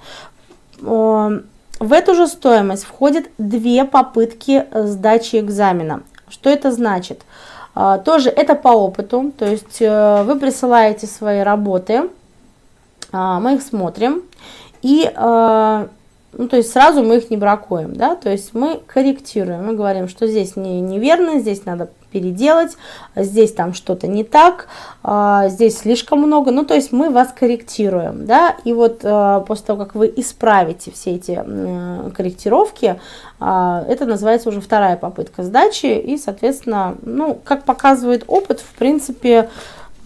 В эту же стоимость входят две попытки сдачи экзамена. Что это значит? А, тоже это по опыту, то есть э, вы присылаете свои работы, а, мы их смотрим, и э, ну, то есть сразу мы их не бракуем, да, то есть мы корректируем, мы говорим, что здесь не, неверно, здесь надо переделать, здесь там что-то не так, а, здесь слишком много, ну, то есть мы вас корректируем, да, и вот а, после того, как вы исправите все эти а, корректировки, а, это называется уже вторая попытка сдачи, и, соответственно, ну, как показывает опыт, в принципе,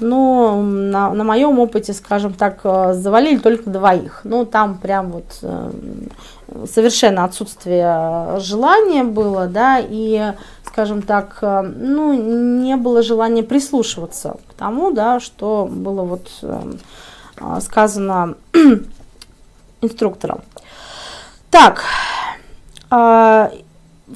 ну, на, на моем опыте, скажем так, э, завалили только двоих. Ну, там прям вот э, совершенно отсутствие желания было, да, и, скажем так, э, ну, не было желания прислушиваться к тому, да, что было вот сказано инструктором. Так,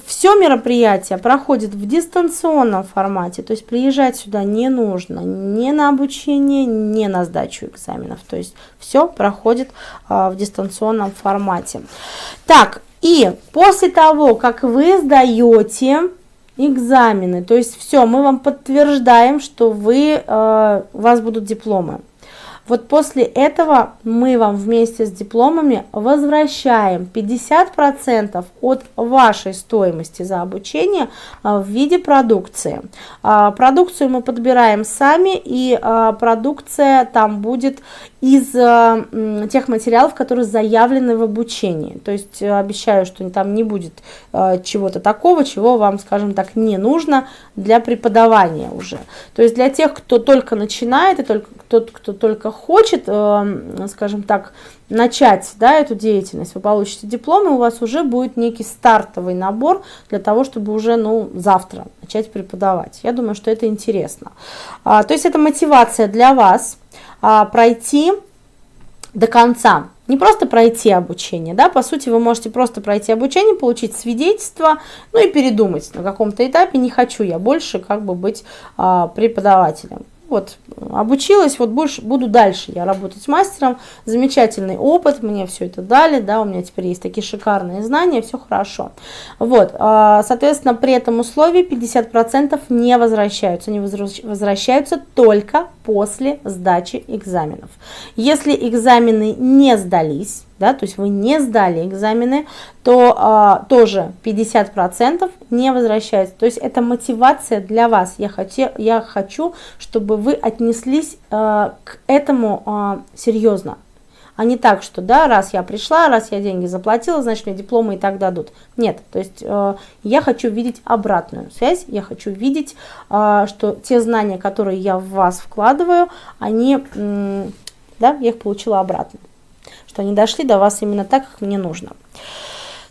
все мероприятие проходит в дистанционном формате, то есть приезжать сюда не нужно ни на обучение, ни на сдачу экзаменов. То есть все проходит а, в дистанционном формате. Так, и после того, как вы сдаете экзамены, то есть все, мы вам подтверждаем, что вы, а, у вас будут дипломы. Вот после этого мы вам вместе с дипломами возвращаем 50% от вашей стоимости за обучение а, в виде продукции. А, продукцию мы подбираем сами, и а, продукция там будет из тех материалов, которые заявлены в обучении. То есть э, обещаю, что там не будет чего-то такого, чего вам, скажем так, не нужно для преподавания уже. То есть для тех, кто только начинает, и только тот, кто только хочет, э, скажем так, начать да, эту деятельность, вы получите диплом, и у вас уже будет некий стартовый набор для того, чтобы уже ну, завтра начать преподавать. Я думаю, что это интересно. А, то есть это мотивация для вас а, пройти до конца. Не просто пройти обучение, да, по сути вы можете просто пройти обучение, получить свидетельство, ну и передумать на каком-то этапе, не хочу я больше как бы быть а, преподавателем. Вот, обучилась, вот больше, буду дальше я работать мастером, замечательный опыт, мне все это дали, да, у меня теперь есть такие шикарные знания, все хорошо. Вот, а, соответственно, при этом условии 50% не возвращаются, они возвращаются только после сдачи экзаменов. Если экзамены не сдались, да, то есть вы не сдали экзамены, то а, тоже 50% не возвращается. То есть это мотивация для вас. Я, хочу, я хочу, чтобы вы отнеслись а, к этому а, серьезно. А не так, что да, раз я пришла, раз я деньги заплатила, значит мне дипломы и так дадут. Нет, то есть э, я хочу видеть обратную связь, я хочу видеть, э, что те знания, которые я в вас вкладываю, они, э, да, я их получила обратно что они дошли до вас именно так, как мне нужно.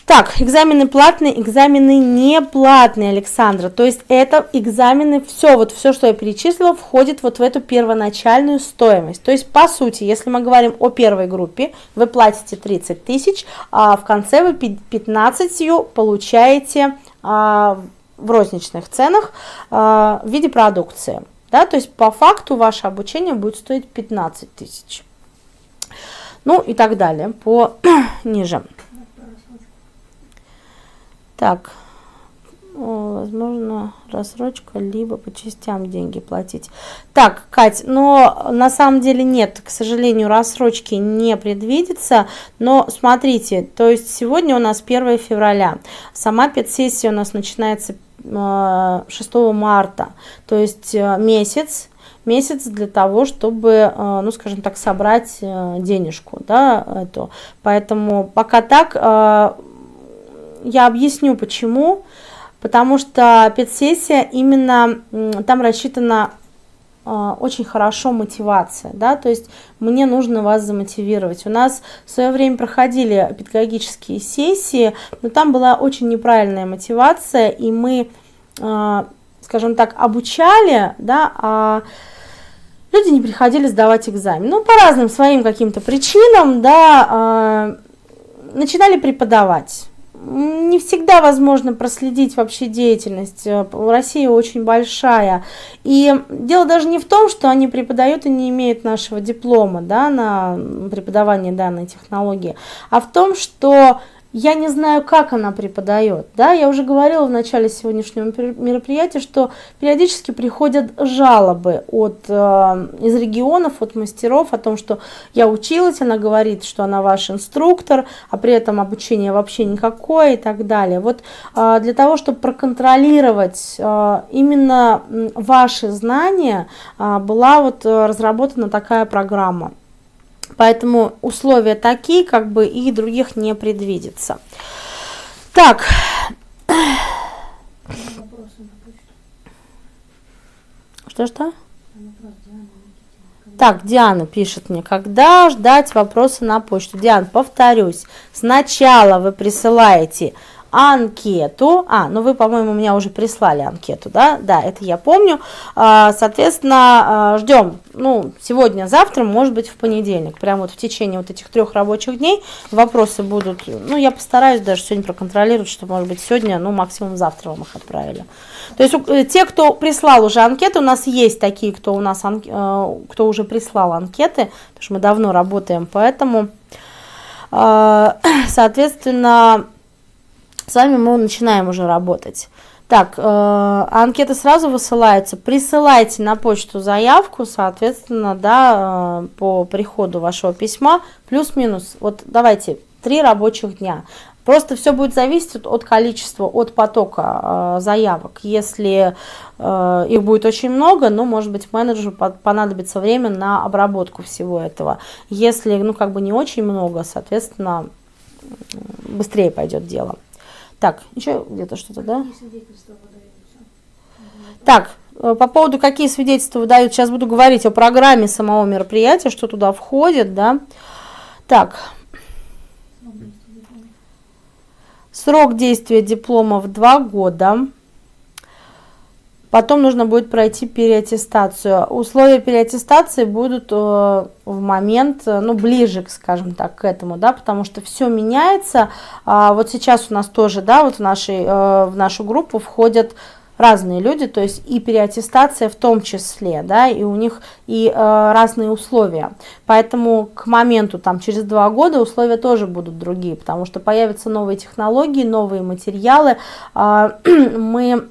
Так, экзамены платные, экзамены не платные, Александра. То есть это экзамены, все, вот все, что я перечислила, входит вот в эту первоначальную стоимость. То есть, по сути, если мы говорим о первой группе, вы платите 30 тысяч, а в конце вы 15 получаете а, в розничных ценах а, в виде продукции. Да, то есть по факту ваше обучение будет стоить 15 тысяч ну и так далее, по ниже. Так, возможно, рассрочка, либо по частям деньги платить. Так, Кать, но на самом деле нет, к сожалению, рассрочки не предвидится, но смотрите, то есть сегодня у нас 1 февраля, сама педсессия у нас начинается 6 э, марта, то есть э, месяц, месяц для того, чтобы, э, ну, скажем так, собрать э, денежку, да, эту. Поэтому пока так, э, я объясню почему. Потому что педсессия именно там рассчитана очень хорошо мотивация, да, то есть мне нужно вас замотивировать. У нас в свое время проходили педагогические сессии, но там была очень неправильная мотивация, и мы, скажем так, обучали, да, а люди не приходили сдавать экзамен. Ну, по разным своим каким-то причинам, да, э, начинали преподавать. Не всегда возможно проследить вообще деятельность. Э, Россия очень большая. И дело даже не в том, что они преподают и не имеют нашего диплома да, на преподавание данной технологии, а в том, что я не знаю, как она преподает. Да? Я уже говорила в начале сегодняшнего мероприятия, что периодически приходят жалобы от, э, из регионов, от мастеров о том, что я училась, она говорит, что она ваш инструктор, а при этом обучение вообще никакое и так далее. Вот э, для того, чтобы проконтролировать э, именно ваши знания, э, была вот э, разработана такая программа. Поэтому условия такие, как бы и других не предвидится. Так. Что-что? Так, Диана пишет мне, когда ждать вопросы на почту. Диана, повторюсь, сначала вы присылаете анкету. А, ну вы, по-моему, меня уже прислали анкету, да? Да, это я помню. А, соответственно, а, ждем, ну, сегодня, завтра, может быть, в понедельник. Прямо вот в течение вот этих трех рабочих дней вопросы будут, ну, я постараюсь даже сегодня проконтролировать, что, может быть, сегодня, ну, максимум завтра вам их отправили. То есть э, те, кто прислал уже анкеты, у нас есть такие, кто у нас, э, кто уже прислал анкеты, потому что мы давно работаем, поэтому, соответственно, с вами мы начинаем уже работать. Так, э, анкеты сразу высылаются. Присылайте на почту заявку, соответственно, да, э, по приходу вашего письма, плюс-минус. Вот давайте, три рабочих дня. Просто все будет зависеть от количества, от потока э, заявок. Если э, их будет очень много, ну, может быть, менеджеру понадобится время на обработку всего этого. Если, ну, как бы не очень много, соответственно, быстрее пойдет дело. Так, еще где-то что-то, да? Так, э, по поводу, какие свидетельства выдают, сейчас буду говорить о программе самого мероприятия, что туда входит, да. Так, срок действия дипломов 2 года. Потом нужно будет пройти переаттестацию. Условия переаттестации будут э, в момент, э, ну, ближе, скажем так, к этому, да, потому что все меняется. А вот сейчас у нас тоже, да, вот в, нашей, э, в нашу группу входят разные люди, то есть и переаттестация в том числе, да, и у них и разные условия. Поэтому к моменту, там, через два года условия тоже будут другие, потому что появятся новые технологии, новые материалы. Э, мы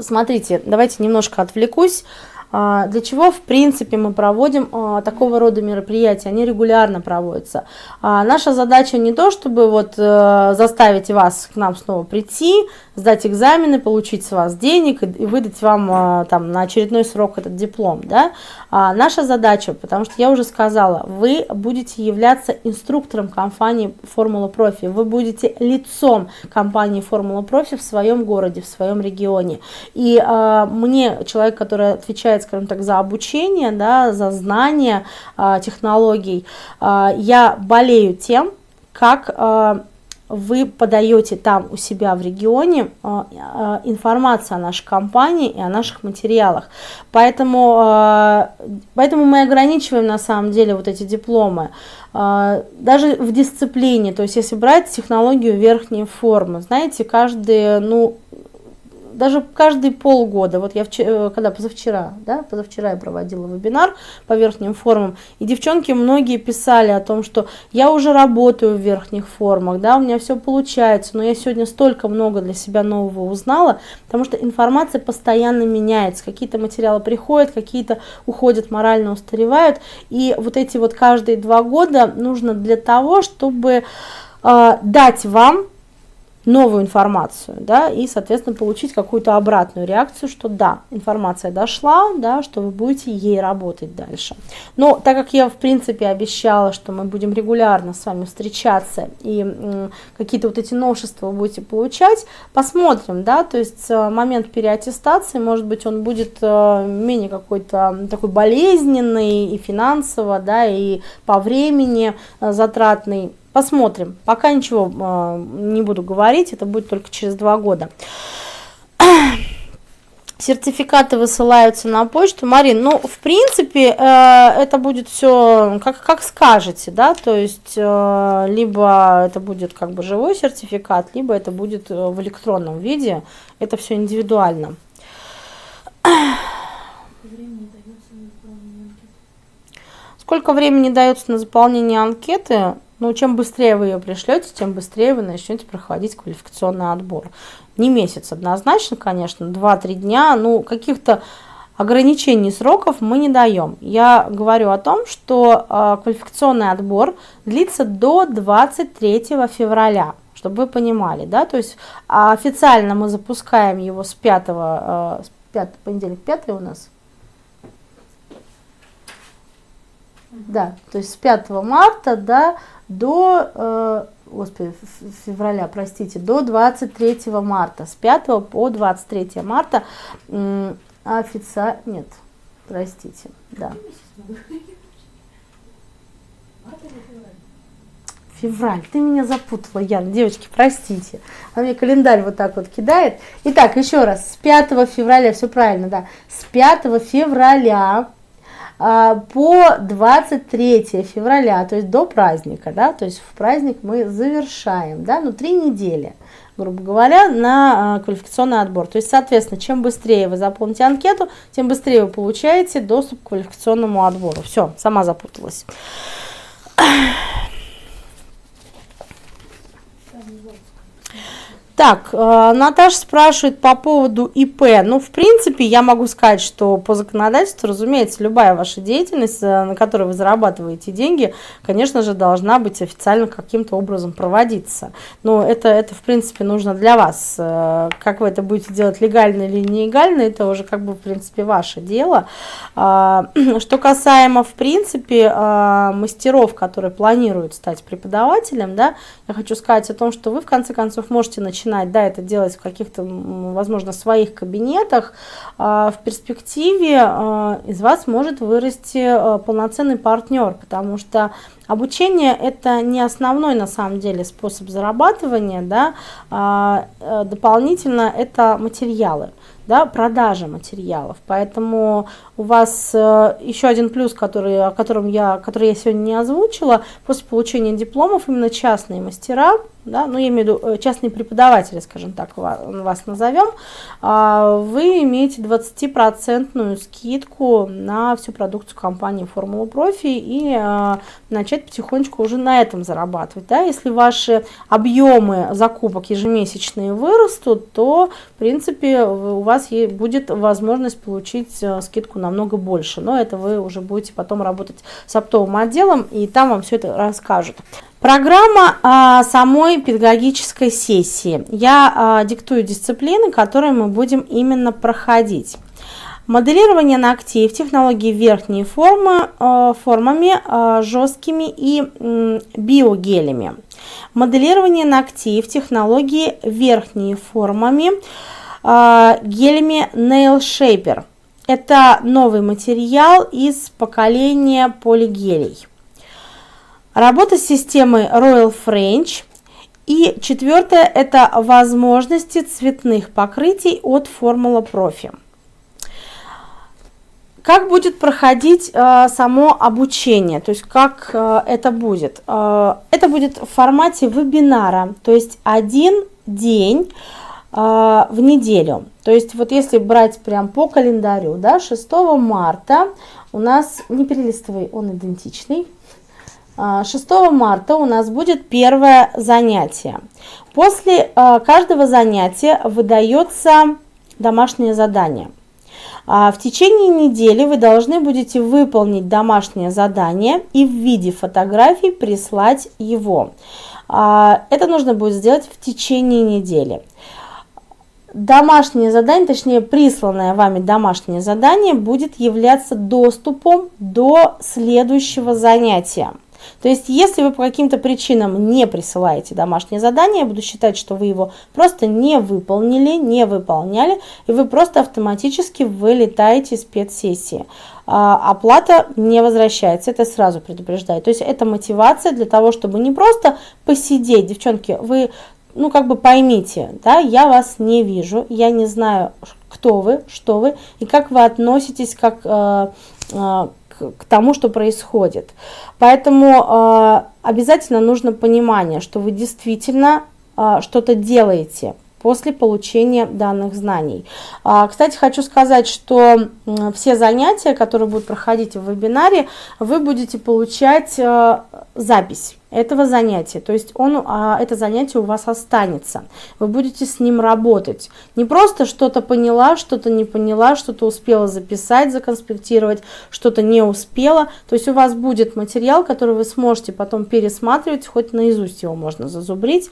Смотрите, давайте немножко отвлекусь. А, для чего, в принципе, мы проводим а, такого рода мероприятия? Они регулярно проводятся. А, наша задача не то, чтобы вот э, заставить вас к нам снова прийти, сдать экзамены, получить с вас денег и выдать вам там на очередной срок этот диплом. Да? Наша задача, потому что я уже сказала, вы будете являться инструктором компании Формула Профи, вы будете лицом компании Формула Профи в своем городе, в своем регионе. И мне, человек, который отвечает отвечает, скажем так, за обучение, да, за знание э, технологий, э, я болею тем, как э, вы подаете там у себя в регионе информацию о нашей компании и о наших материалах. Поэтому, поэтому мы ограничиваем на самом деле вот эти дипломы. Даже в дисциплине, то есть если брать технологию верхней формы, знаете, каждый, ну, даже каждые полгода, вот я вчера, э, когда позавчера, да, позавчера я проводила вебинар по верхним формам, и девчонки многие писали о том, что я уже работаю в верхних формах, да, у меня все получается, но я сегодня столько много для себя нового узнала, потому что информация постоянно меняется, какие-то материалы приходят, какие-то уходят, морально устаревают, и вот эти вот каждые два года нужно для того, чтобы э, дать вам новую информацию, да, и, соответственно, получить какую-то обратную реакцию, что да, информация дошла, да, что вы будете ей работать дальше. Но так как я, в принципе, обещала, что мы будем регулярно с вами встречаться и какие-то вот эти новшества вы будете получать, посмотрим, да, то есть э, момент переаттестации, может быть, он будет э, менее какой-то такой болезненный и финансово, да, и по времени э, затратный, Посмотрим. Пока ничего э, не буду говорить, это будет только через два года. Сертификаты высылаются на почту. Марин, ну, в принципе, э, это будет все как, как скажете, да, то есть, э, либо это будет как бы живой сертификат, либо это будет э, в электронном виде. Это все индивидуально. Сколько времени дается на заполнение анкеты? Ну, чем быстрее вы ее пришлете, тем быстрее вы начнете проходить квалификационный отбор. Не месяц однозначно, конечно, 2-3 дня, ну, каких-то ограничений сроков мы не даем. Я говорю о том, что э, квалификационный отбор длится до 23 февраля, чтобы вы понимали, да, то есть а официально мы запускаем его с 5, э, с 5 понедельник 5 у нас, да, то есть с 5 марта, да, до, э, господи, февраля, простите, до 23 марта, с 5 по 23 марта э, официально, нет, простите, да. Февраль, ты меня запутала, Яна, девочки, простите. Она мне календарь вот так вот кидает. Итак, еще раз, с 5 февраля, все правильно, да, с 5 февраля по 23 февраля, то есть до праздника, да, то есть в праздник мы завершаем, да, ну три недели, грубо говоря, на а, квалификационный отбор. То есть, соответственно, чем быстрее вы заполните анкету, тем быстрее вы получаете доступ к квалификационному отбору. Все, сама запуталась. Так, э, Наташа спрашивает по поводу ИП. Ну, в принципе, я могу сказать, что по законодательству, разумеется, любая ваша деятельность, э, на которой вы зарабатываете деньги, конечно же, должна быть официально каким-то образом проводиться. Но это, это, в принципе, нужно для вас. Э, как вы это будете делать, легально или нелегально, это уже, как бы, в принципе, ваше дело. А, что касаемо, в принципе, мастеров, которые планируют стать преподавателем, да, я хочу сказать о том, что вы, в конце концов, можете начинать начинать, да, это делать в каких-то, возможно, своих кабинетах, а, в перспективе а, из вас может вырасти а, полноценный партнер, потому что Обучение – это не основной, на самом деле, способ зарабатывания, да, э, дополнительно это материалы да, продажа материалов. Поэтому у вас э, еще один плюс, который, о котором я, который я сегодня не озвучила, после получения дипломов именно частные мастера, да, ну я имею в виду э, частные преподаватели, скажем так, вас назовем, э, вы имеете 20% скидку на всю продукцию компании Формула Профи и э, начать потихонечку уже на этом зарабатывать. Да? Если ваши объемы закупок ежемесячные вырастут, то в принципе у вас будет возможность получить скидку намного больше. Но это вы уже будете потом работать с оптовым отделом, и там вам все это расскажут. Программа а, самой педагогической сессии. Я а, диктую дисциплины, которые мы будем именно проходить. Моделирование ногтей в технологии верхней формы, а, формами а, жесткими и биогелями. Моделирование ногтей в технологии верхней формами а, гелями Nail Shaper. Это новый материал из поколения полигелей. Работа с системой Royal French. И четвертое – это возможности цветных покрытий от Formula Profi. Как будет проходить э, само обучение, то есть как э, это будет? Э, это будет в формате вебинара, то есть один день в неделю. То есть вот если брать прям по календарю, да, 6 марта у нас, не перелистывай, он идентичный, 6 а, марта у нас будет первое занятие. После а, каждого занятия выдается домашнее задание. А, в течение недели вы должны будете выполнить домашнее задание и в виде фотографий прислать его. Это нужно будет сделать в течение недели. Домашнее задание, точнее присланное вами домашнее задание будет являться доступом до следующего занятия. То есть, если вы по каким-то причинам не присылаете домашнее задание, я буду считать, что вы его просто не выполнили, не выполняли, и вы просто автоматически вылетаете из спецсессии. А, оплата не возвращается, это сразу предупреждаю. То есть, это мотивация для того, чтобы не просто посидеть, девчонки, вы ну, как бы поймите, да, я вас не вижу, я не знаю, кто вы, что вы, и как вы относитесь как э, э, к тому, что происходит. Поэтому э, обязательно нужно понимание, что вы действительно э, что-то делаете после получения данных знаний. А, кстати, хочу сказать, что все занятия, которые будут проходить в вебинаре, вы будете получать э, запись этого занятия. То есть он, а, это занятие у вас останется. Вы будете с ним работать. Не просто что-то поняла, что-то не поняла, что-то успела записать, законспектировать, что-то не успела. То есть у вас будет материал, который вы сможете потом пересматривать, хоть наизусть его можно зазубрить.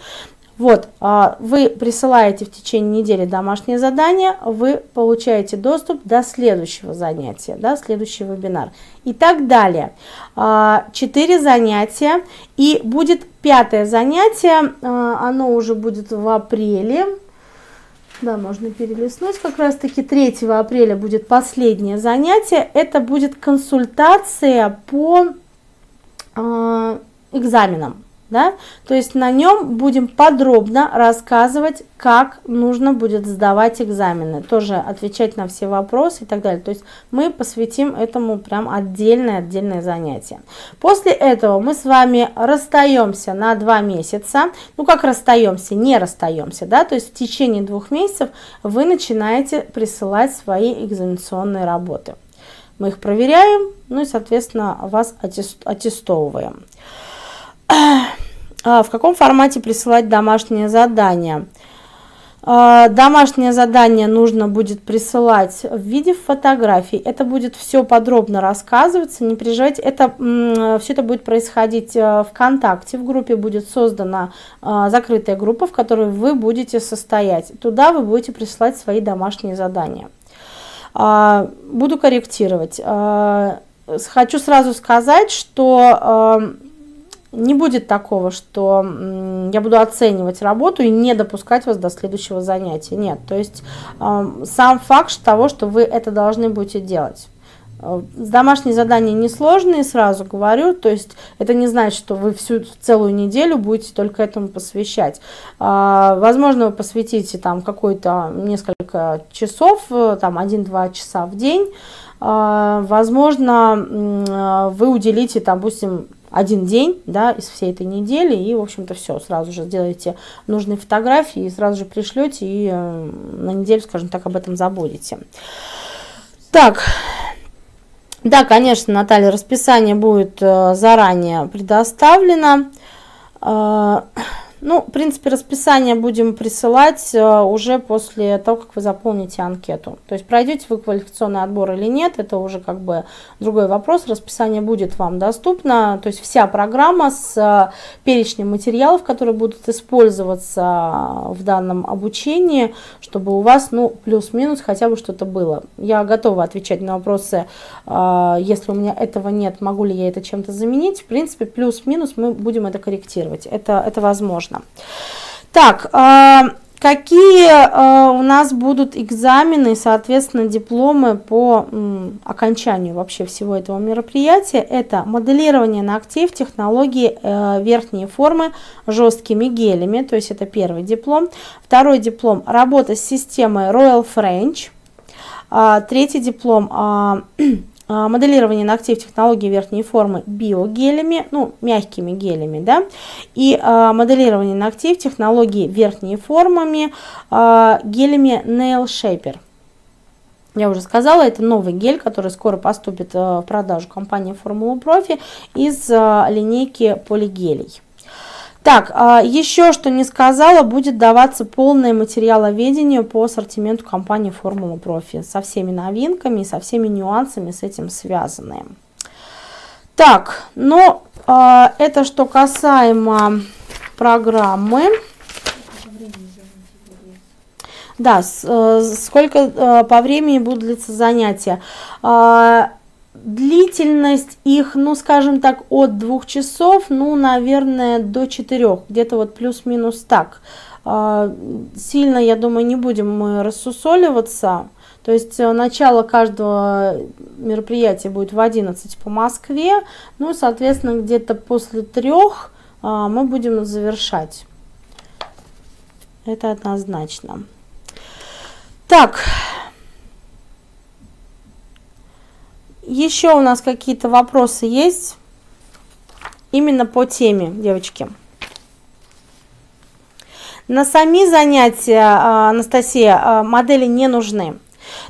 Вот, а, вы присылаете в течение недели домашнее задание, вы получаете доступ до следующего занятия, да, следующий вебинар и так далее. А, четыре занятия и будет пятое занятие, а, оно уже будет в апреле, да, можно перелистнуть. Как раз таки 3 апреля будет последнее занятие. Это будет консультация по экзаменам да, то есть на нем будем подробно рассказывать, как нужно будет сдавать экзамены, тоже отвечать на все вопросы и так далее. То есть мы посвятим этому прям отдельное-отдельное занятие. После этого мы с вами расстаемся на два месяца. Ну как расстаемся? Не расстаемся, да, то есть в течение двух месяцев вы начинаете присылать свои экзаменационные работы. Мы их проверяем, ну и, соответственно, вас аттестовываем. А, в каком формате присылать домашнее задание? А, домашнее задание нужно будет присылать в виде фотографий. Это будет все подробно рассказываться, не переживайте. Это, все это будет происходить э, ВКонтакте. В группе будет создана а, закрытая группа, в которой вы будете состоять. Туда вы будете присылать свои домашние задания. Буду корректировать. Хочу сразу сказать, что не будет такого, что я буду оценивать работу и не допускать вас до следующего занятия. Нет, то есть сам факт того, что вы это должны будете делать. Э, домашние задания несложные, сразу говорю, то есть это не значит, что вы всю целую неделю будете только этому посвящать. А, возможно, вы посвятите там какой-то несколько часов, э, там 1-2 часа в день, а, возможно, э, вы уделите, допустим, один день, да, из всей этой недели, и, в общем-то, все, сразу же сделаете нужные фотографии, и сразу же пришлете, и э, на неделю, скажем так, об этом забудете. Так, да, конечно, Наталья, расписание будет э, заранее предоставлено. Э, ну, в принципе, расписание будем присылать э, уже после того, как вы заполните анкету. То есть пройдете вы квалификационный отбор или нет, это уже как бы другой вопрос. Расписание будет вам доступно. То есть вся программа с э, перечнем материалов, которые будут использоваться в данном обучении, чтобы у вас, ну, плюс-минус хотя бы что-то было. Я готова отвечать на вопросы, э, если у меня этого нет, могу ли я это чем-то заменить. В принципе, плюс-минус мы будем это корректировать. Это, это возможно можно. Так, э, какие э, у нас будут экзамены, соответственно, дипломы по окончанию вообще всего этого мероприятия? Это моделирование ногтей в технологии э, верхние формы жесткими гелями, то есть это первый диплом. Второй диплом – работа с системой Royal French. А, третий диплом а, а, моделирование ногтей в технологии верхней формы биогелями, ну, мягкими гелями, да, и а, моделирование ногтей в технологии верхней формами а, гелями Nail Shaper. Я уже сказала, это новый гель, который скоро поступит в продажу компании Формула Профи из линейки полигелей. Так, а, еще что не сказала, будет даваться полное материаловедение по ассортименту компании Формула Профи со всеми новинками, со всеми нюансами с этим связанные. Так, ну, а, это что касаемо программы. Да, э, сколько э, по времени будут длиться занятия. А, Длительность их, ну, скажем так, от двух часов, ну, наверное, до четырех, где-то вот плюс-минус так. А, сильно, я думаю, не будем мы рассусоливаться. То есть э, начало каждого мероприятия будет в 11 по Москве. Ну, соответственно, где-то после трех а, мы будем завершать. Это однозначно. Так, Еще у нас какие-то вопросы есть именно по теме, девочки. На сами занятия, а, Анастасия, а, модели не нужны.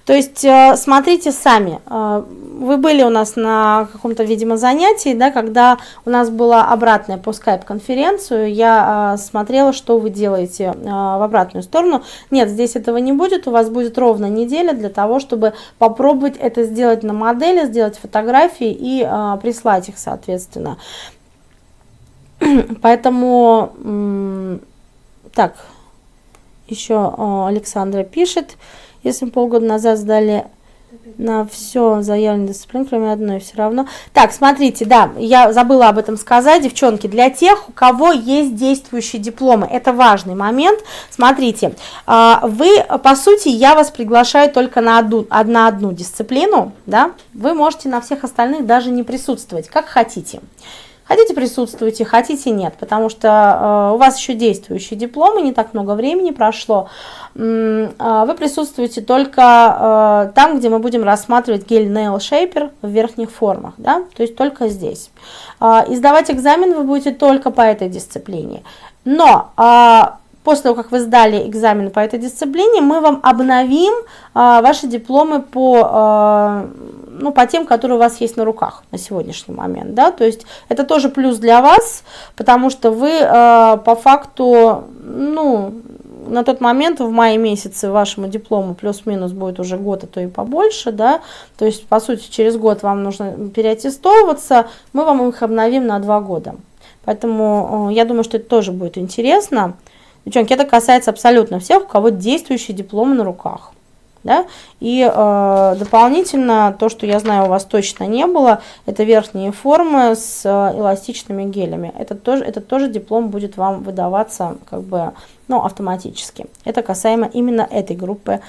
То есть э, смотрите сами. Э, вы были у нас на каком-то, видимо, занятии, да, когда у нас была обратная по скайп-конференцию, я э, смотрела, что вы делаете в обратную сторону. Нет, здесь этого не будет, у вас будет ровно неделя для того, чтобы попробовать это сделать на модели, сделать фотографии и прислать их, соответственно. Поэтому, так, еще Александра пишет, если полгода назад сдали на все заявленные дисциплины, кроме одной, все равно. Так, смотрите, да, я забыла об этом сказать, девчонки, для тех, у кого есть действующие дипломы, это важный момент. Смотрите, а, вы, по сути, я вас приглашаю только на одну, на одну дисциплину, да, вы можете на всех остальных даже не присутствовать, как. Хотите присутствуйте, хотите нет, потому что э, у вас еще действующие дипломы, не так много времени прошло. Э, вы присутствуете только э, там, где мы будем рассматривать гель Nail Shaper в верхних формах, да, то есть только здесь. И сдавать экзамен вы будете только по этой дисциплине. Но после того, как вы сдали экзамен по этой дисциплине, мы вам обновим а, ваши дипломы по, а, ну, по тем, которые у вас есть на руках на сегодняшний момент. Да? То есть это тоже плюс для вас, потому что вы а, по факту ну, на тот момент, в мае месяце, вашему диплому плюс-минус будет уже год, а то и побольше, да, то есть, по сути, через год вам нужно переаттестовываться, мы вам их обновим на два года. Поэтому э, я думаю, что это тоже будет интересно. Девчонки, это касается абсолютно всех, у кого действующие дипломы на руках. Да? И э, дополнительно, то, что я знаю, у вас точно не было, это верхние формы с э, эластичными гелями. Это тоже, это тоже диплом будет вам выдаваться как бы, ну, автоматически. Это касаемо именно этой группы.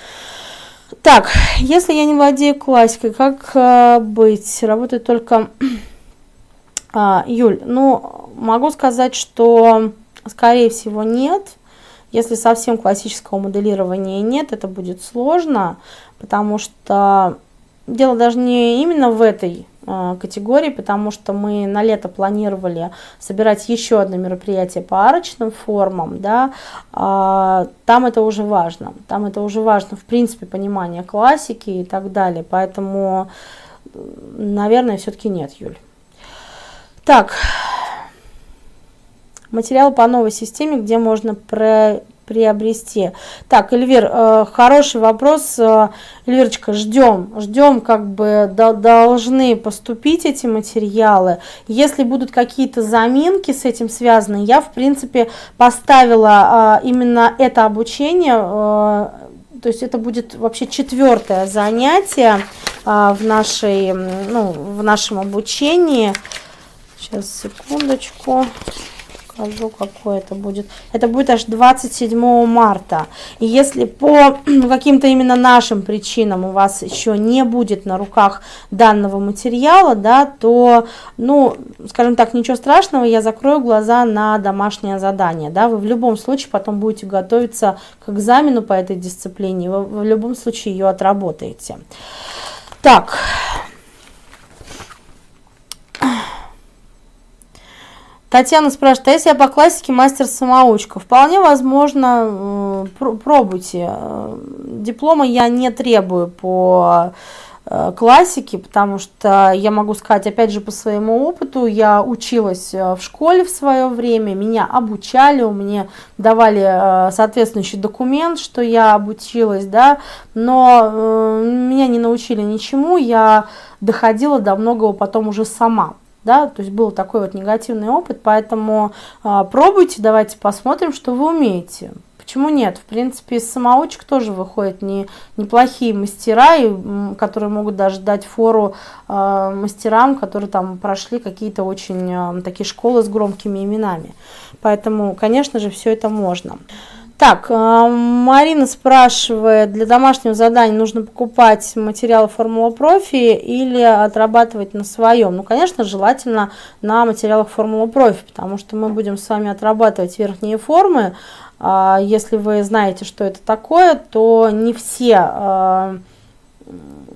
Так, если я не владею классикой, как э, быть? Работает только... А, Юль, ну, могу сказать, что, скорее всего, нет. Если совсем классического моделирования нет, это будет сложно, потому что дело даже не именно в этой э, категории, потому что мы на лето планировали собирать еще одно мероприятие по арочным формам, да, э, там это уже важно, там это уже важно, в принципе, понимание классики и так далее, поэтому, наверное, все-таки нет, Юль. Так, материал по новой системе, где можно про приобрести. Так, Эльвир, э, хороший вопрос. Э, Эльвирочка, ждем, ждем, как бы до, должны поступить эти материалы. Если будут какие-то заминки с этим связаны, я, в принципе, поставила э, именно это обучение, э, то есть это будет вообще четвертое занятие э, в, нашей, ну, в нашем обучении. Сейчас, секундочку скажу, какое это будет. Это будет аж 27 марта. И если по каким-то именно нашим причинам у вас еще не будет на руках данного материала, да, то, ну, скажем так, ничего страшного, я закрою глаза на домашнее задание, да, вы в любом случае потом будете готовиться к экзамену по этой дисциплине, вы в любом случае ее отработаете. Так, Татьяна спрашивает, а если я по классике мастер-самоучка? Вполне возможно, э, пробуйте. Э, диплома я не требую по э, классике, потому что я могу сказать, опять же, по своему опыту, я училась в школе в свое время, меня обучали, у меня давали соответствующий документ, что я обучилась, да, но меня не научили ничему, я доходила до многого потом уже сама да, то есть был такой вот негативный опыт, поэтому а, пробуйте, давайте посмотрим, что вы умеете. Почему нет? В принципе, из самоучек тоже выходят не, неплохие мастера, и, которые могут даже дать фору э, мастерам, которые там прошли какие-то очень э, такие школы с громкими именами. Поэтому, конечно же, все это можно. Так, э, Марина спрашивает, для домашнего задания нужно покупать материалы Формула Профи или отрабатывать на своем? Ну, конечно, желательно на материалах Формула Профи, потому что мы будем с вами отрабатывать верхние формы. А, если вы знаете, что это такое, то не все, э,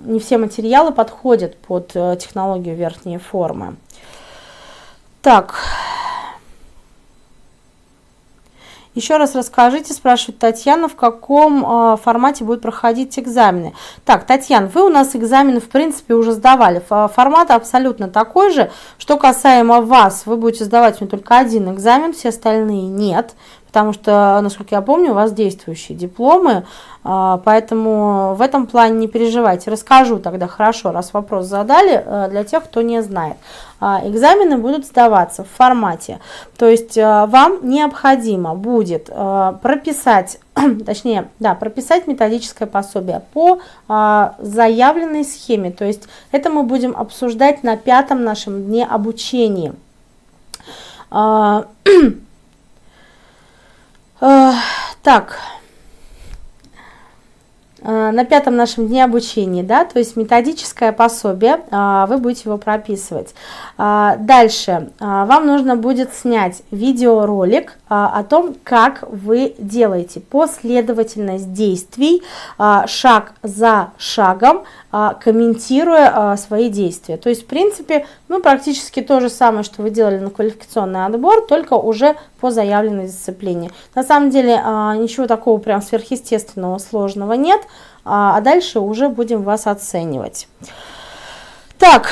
не все материалы подходят под э, технологию верхние формы. Так, еще раз расскажите, спрашивает Татьяна, в каком э, формате будут проходить экзамены. Так, Татьяна, вы у нас экзамены, в принципе, уже сдавали. Формат абсолютно такой же. Что касаемо вас, вы будете сдавать мне только один экзамен, все остальные нет потому что, насколько я помню, у вас действующие дипломы, а, поэтому в этом плане не переживайте. Расскажу тогда хорошо, раз вопрос задали, э, для тех, кто не знает. А, экзамены будут сдаваться в формате, то есть э, вам необходимо будет э, прописать, точнее, да, прописать методическое пособие по а, заявленной схеме, то есть это мы будем обсуждать на пятом нашем дне обучения. Так, э, на пятом нашем дне обучения, да, то есть методическое пособие, а, вы будете его прописывать. А, дальше а, вам нужно будет снять видеоролик о том, как вы делаете последовательность действий шаг за шагом, комментируя свои действия. То есть, в принципе, ну, практически то же самое, что вы делали на квалификационный отбор, только уже по заявленной дисциплине. На самом деле, ничего такого прям сверхъестественного, сложного нет, а дальше уже будем вас оценивать. Так,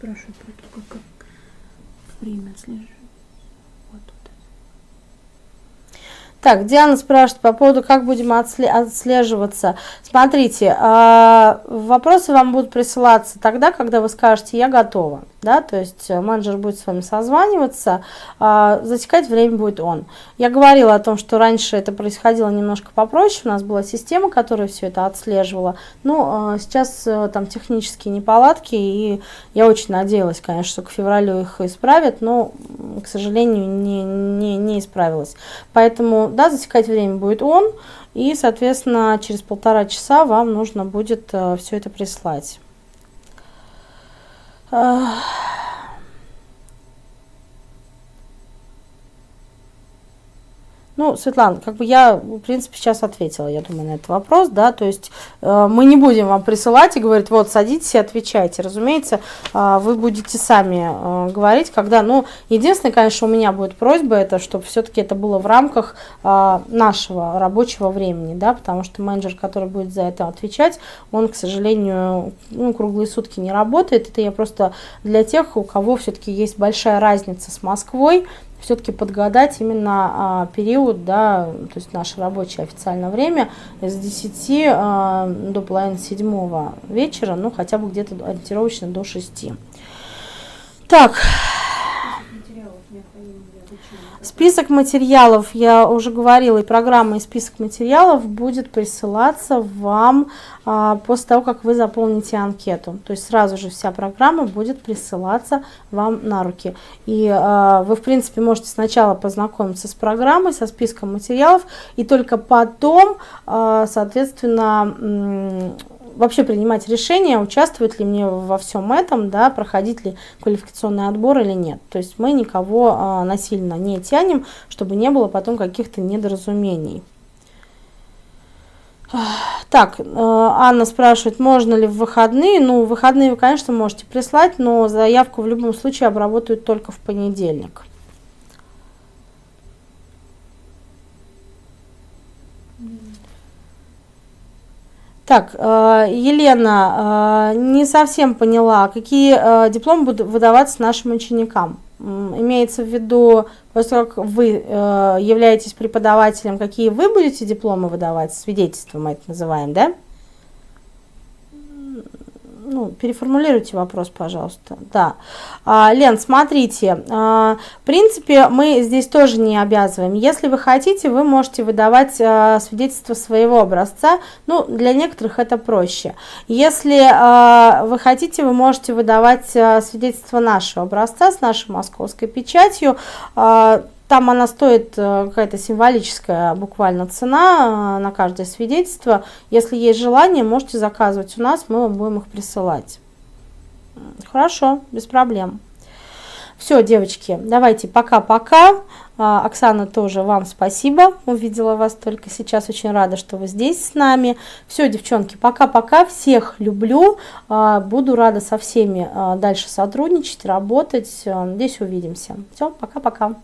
спрашивают про то, как, как время отслеживать. Вот тут. Так, Диана спрашивает по поводу, как будем отслеживаться. Смотрите, а, вопросы вам будут присылаться тогда, когда вы скажете «я готова» да, то есть э, менеджер будет с вами созваниваться, а засекать время будет он. Я говорила о том, что раньше это происходило немножко попроще, у нас была система, которая все это отслеживала, но а, сейчас а, там технические неполадки, и я очень надеялась, конечно, что к февралю их исправят, но, к сожалению, не, не, не исправилась. Поэтому, да, засекать время будет он, и, соответственно, через полтора часа вам нужно будет а, все это прислать. 아... Ну, Светлана, как бы я, в принципе, сейчас ответила, я думаю, на этот вопрос, да, то есть э, мы не будем вам присылать и говорить, вот, садитесь и отвечайте. Разумеется, э, вы будете сами э, говорить, когда, ну, единственное, конечно, у меня будет просьба, это, чтобы все-таки это было в рамках э, нашего рабочего времени, да, потому что менеджер, который будет за это отвечать, он, к сожалению, ну, круглые сутки не работает. Это я просто для тех, у кого все-таки есть большая разница с Москвой, все-таки подгадать именно а, период, да, то есть наше рабочее официальное время с 10 а, до половины седьмого вечера, ну хотя бы где-то ориентировочно до 6. Так, Список материалов, я уже говорила, и программа, и список материалов будет присылаться вам а, после того, как вы заполните анкету. То есть сразу же вся программа будет присылаться вам на руки. И а, вы, в принципе, можете сначала познакомиться с программой, со списком материалов, и только потом, а, соответственно, вообще принимать решение, участвовать ли мне во всем этом, да, проходить ли квалификационный отбор или нет. То есть мы никого а, насильно не тянем, чтобы не было потом каких-то недоразумений. Так, э, Анна спрашивает, можно ли в выходные? Ну, выходные вы, конечно, можете прислать, но заявку в любом случае обработают только в понедельник. Так, э, Елена, э, не совсем поняла, какие э, дипломы будут выдаваться нашим ученикам. Имеется в виду, как вы являетесь преподавателем, какие вы будете дипломы выдавать, свидетельства мы это называем, да? Ну, переформулируйте вопрос, пожалуйста. Да. А, Лен, смотрите, а, в принципе, мы здесь тоже не обязываем. Если вы хотите, вы можете выдавать а, свидетельство своего образца. Ну, для некоторых это проще. Если а, вы хотите, вы можете выдавать а, свидетельство нашего образца с нашей московской печатью. А, там она стоит э, какая-то символическая буквально цена э, на каждое свидетельство. Если есть желание, можете заказывать у нас, мы вам будем их присылать. Хорошо, без проблем. Все, девочки, давайте пока-пока. А, Оксана тоже вам спасибо. Увидела вас только сейчас. Очень рада, что вы здесь с нами. Все, девчонки, пока-пока. Всех люблю. А, буду рада со всеми а, дальше сотрудничать, работать. Здесь увидимся. Все, пока-пока.